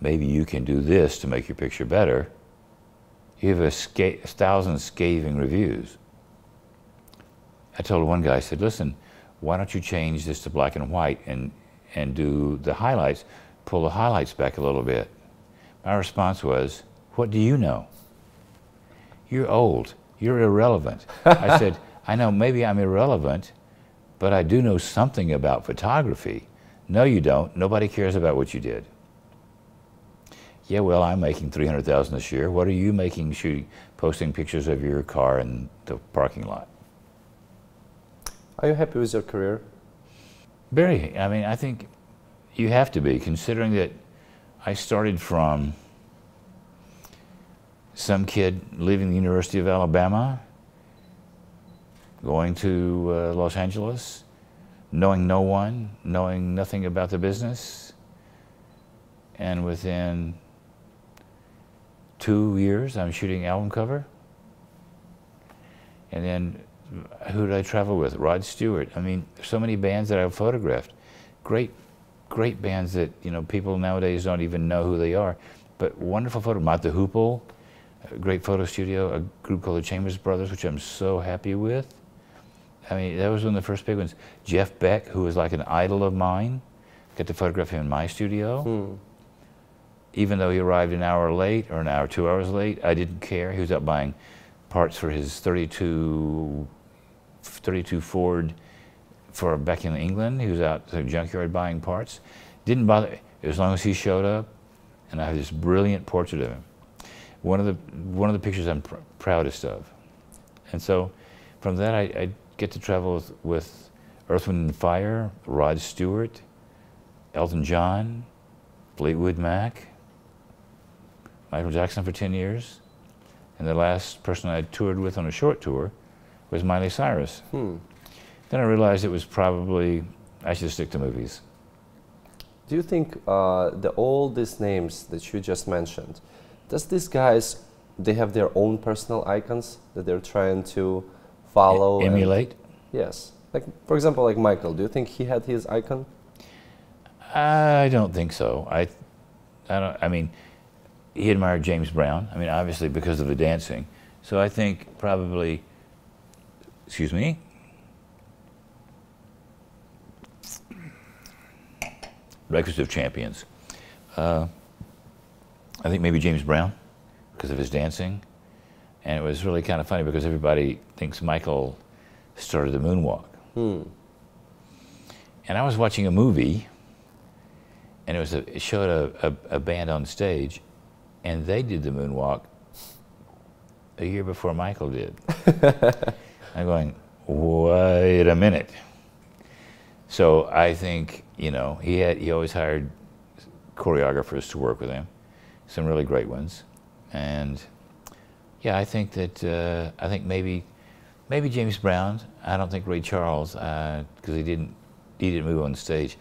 maybe you can do this to make your picture better, you have a, sca- a thousand scathing reviews. I told one guy, I said, listen, why don't you change this to black and white and, and do the highlights, pull the highlights back a little bit. My response was, what do you know? You're old. You're irrelevant. I said, I know maybe I'm irrelevant, but I do know something about photography. No, you don't. Nobody cares about what you did. Yeah, well, I'm making 300000 this year. What are you making shooting, posting pictures of your car in the parking lot? Are you happy with your career? Very. I mean, I think you have to be, considering that I started from some kid leaving the University of Alabama, going to uh, Los Angeles, knowing no one, knowing nothing about the business. And within two years, I'm shooting album cover. And then who did I travel with? Rod Stewart. I mean, so many bands that I've photographed. Great, great bands that, you know, people nowadays don't even know who they are. But wonderful photo. The Hoople, great photo studio, a group called the Chambers Brothers, which I'm so happy with. I mean, that was one of the first big ones. Jeff Beck, who was like an idol of mine, got to photograph him in my studio. Hmm. Even though he arrived an hour late or an hour, two hours late, I didn't care. He was out buying parts for his 32, 32 Ford for back in England. He was out at the junkyard buying parts. Didn't bother, as long as he showed up. And I have this brilliant portrait of him. One of the, one of the pictures I'm pr proudest of. And so from that, I, I get to travel with, with Earth, Wind and Fire, Rod Stewart, Elton John, Fleetwood Mac, Michael Jackson for 10 years, and the last person I toured with on a short tour was Miley Cyrus. Hmm. Then I realized it was probably, I should stick to movies. Do you think uh, the all these names that you just mentioned, does these guys, they have their own personal icons that they're trying to follow. E emulate? Yes. Like, for example, like Michael, do you think he had his icon? I don't think so. I, I don't. I mean, he admired James Brown. I mean, obviously because of the dancing. So I think probably. Excuse me. Breakfast of Champions. Uh, I think maybe James Brown because of his dancing. And it was really kind of funny because everybody thinks Michael started the moonwalk. Hmm. And I was watching a movie, and it was a, it showed a, a, a band on stage, and they did the moonwalk a year before Michael did. I'm going, wait a minute. So I think you know he had he always hired choreographers to work with him, some really great ones, and yeah, I think that uh, I think maybe maybe James Brown. I don't think Ray Charles because he didn't he didn't move on stage,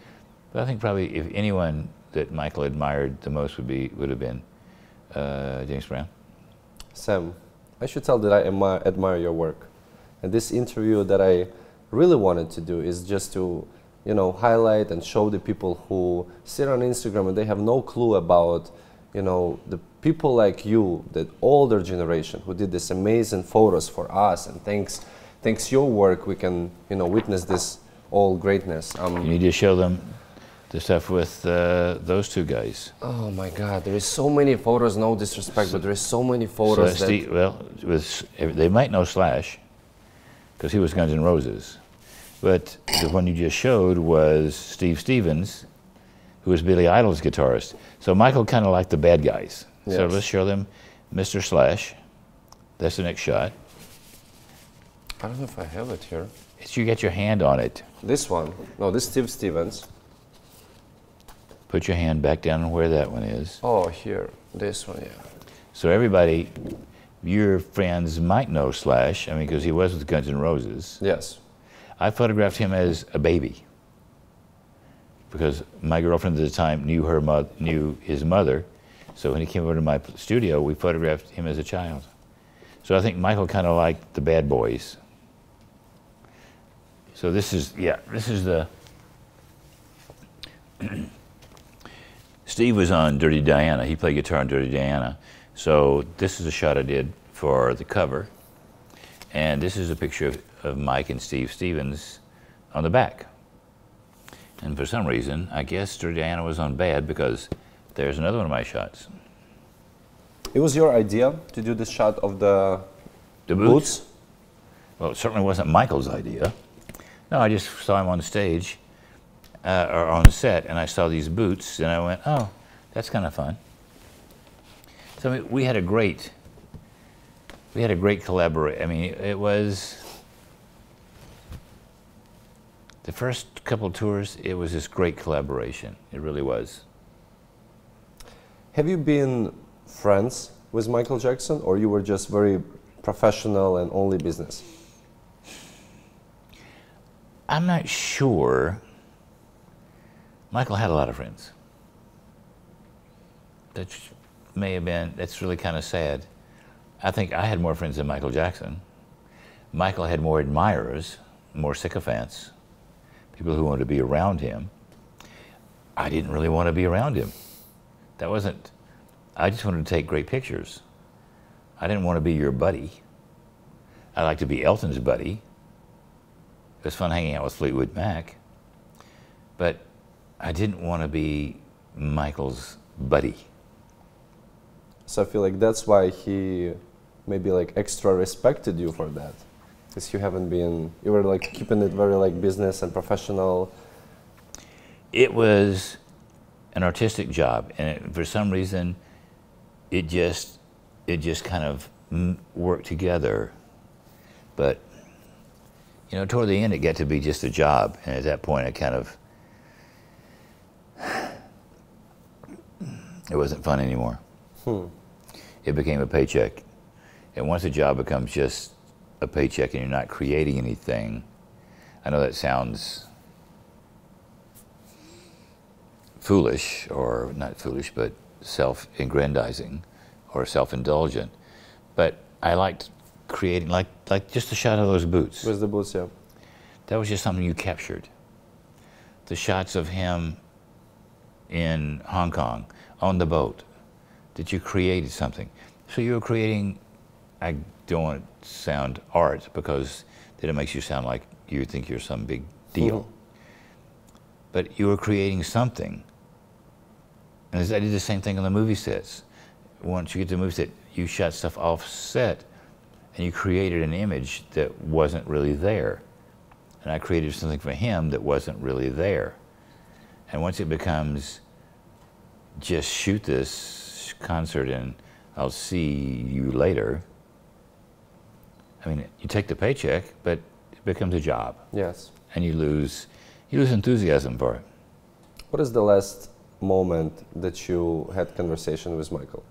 but I think probably if anyone that Michael admired the most would be would have been uh, James Brown. Sam, I should tell that I admire, admire your work. And this interview that I really wanted to do is just to, you know, highlight and show the people who sit on Instagram and they have no clue about, you know, the people like you, the older generation who did this amazing photos for us. And thanks, thanks your work, we can, you know, witness this all greatness. Um, You need to show them the stuff with uh, those two guys. oh my God, there is so many photos. No disrespect, but there is so many photos that's that. the- well, with, they might know Slash because he was Guns N' Roses, but the one you just showed was Steve Stevens, who was Billy Idol's guitarist. So Michael kind of liked the bad guys. So let's show them Mr. Slash. That's the next shot. I don't know if I have it here. It's you get your hand on it. This one. No, this Steve Stevens. Put your hand back down where that one is. Oh, here. This one, yeah. So everybody, your friends might know Slash. I mean, because he was with Guns N' Roses. Yes. I photographed him as a baby because my girlfriend at the time knew her knew his mother. So when he came over to my studio, we photographed him as a child. So I think Michael kind of liked the bad boys. So this is yeah, this is the. Steve was on Dirty Diana. He played guitar on Dirty Diana. So this is a shot I did for the cover. And this is a picture of, of Mike and Steve Stevens on the back. And for some reason, I guess Dirty Diana was on bad because there's another one of my shots. It was your idea to do this shot of the The boots? Well, it certainly wasn't Michael's idea. No, I just saw him on stage uh, or on set, and I saw these boots, and I went, "Oh, that's kind of fun." So we had a great, we had a great collaboration. I mean, it was the first couple tours. It was this great collaboration. It really was. Have you been friends with Michael Jackson or you were just very professional and only business? I'm not sure. Michael had a lot of friends. That may have been, that's really kind of sad. I think I had more friends than Michael Jackson. Michael had more admirers, more sycophants, people who wanted to be around him. I didn't really want to be around him. That wasn't, I just wanted to take great pictures. I didn't want to be your buddy. I like to be Elton's buddy. It was fun hanging out with Fleetwood Mac, but I didn't want to be Michael's buddy. So I feel like that's why he maybe like extra respected you for that. Because you haven't been, you were like keeping it very like business and professional. It was an artistic job, and it, for some reason, it just it just kind of worked together. But you know, toward the end, it got to be just a job, and at that point, it kind of it wasn't fun anymore. Hmm. It became a paycheck, and once a job becomes just a paycheck, and you're not creating anything, I know that sounds foolish, or not foolish, but self-aggrandizing or self-indulgent. But I liked creating, like like just the shot of those boots. With the boots, yeah. That was just something you captured. The shots of him in Hong Kong on the boat, that you created something. So you were creating, I don't want to sound art because then it makes you sound like you think you're some big deal. But you were creating something. And I did the same thing on the movie sets. Once you get to the movie set, you shot stuff off set and you created an image that wasn't really there. And I created something for him that wasn't really there. And once it becomes just shoot this concert and I'll see you later, I mean, you take the paycheck, but it becomes a job Yes. and you lose, you lose enthusiasm for it. What is the last moment that you had conversation with Michael?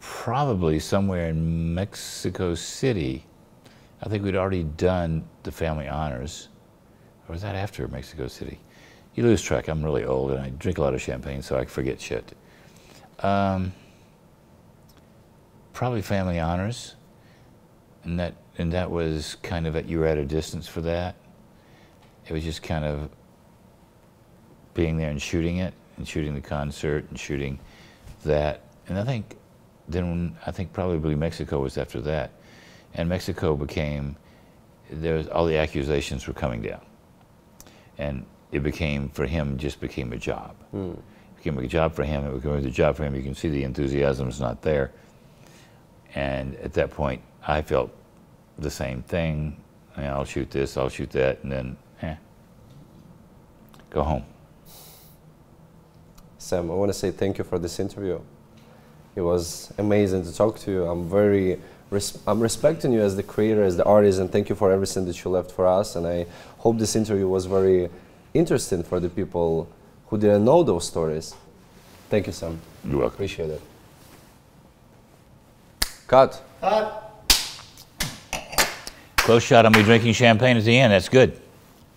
Probably somewhere in Mexico City. I think we'd already done the family honors. Or was that after Mexico City? You lose track. I'm really old and I drink a lot of champagne, so I forget shit. Um, probably family honors. And that, and that was kind of at, you were at a distance for that. It was just kind of being there and shooting it and shooting the concert and shooting that. And I think then I think probably Mexico was after that. And Mexico became there was all the accusations were coming down. And it became for him just became a job. It became a job for him, it became a job for him. You can see the enthusiasm's not there. And at that point I felt the same thing. You know, I'll shoot this, I'll shoot that, and then eh, go home. Sam, I want to say thank you for this interview. It was amazing to talk to you. I'm very, res- I'm respecting you as the creator, as the artist, and thank you for everything that you left for us. And I hope this interview was very interesting for the people who didn't know those stories. Thank you, Sam. You're welcome. Appreciate it. Cut. Close shot on me drinking champagne at the end. That's good.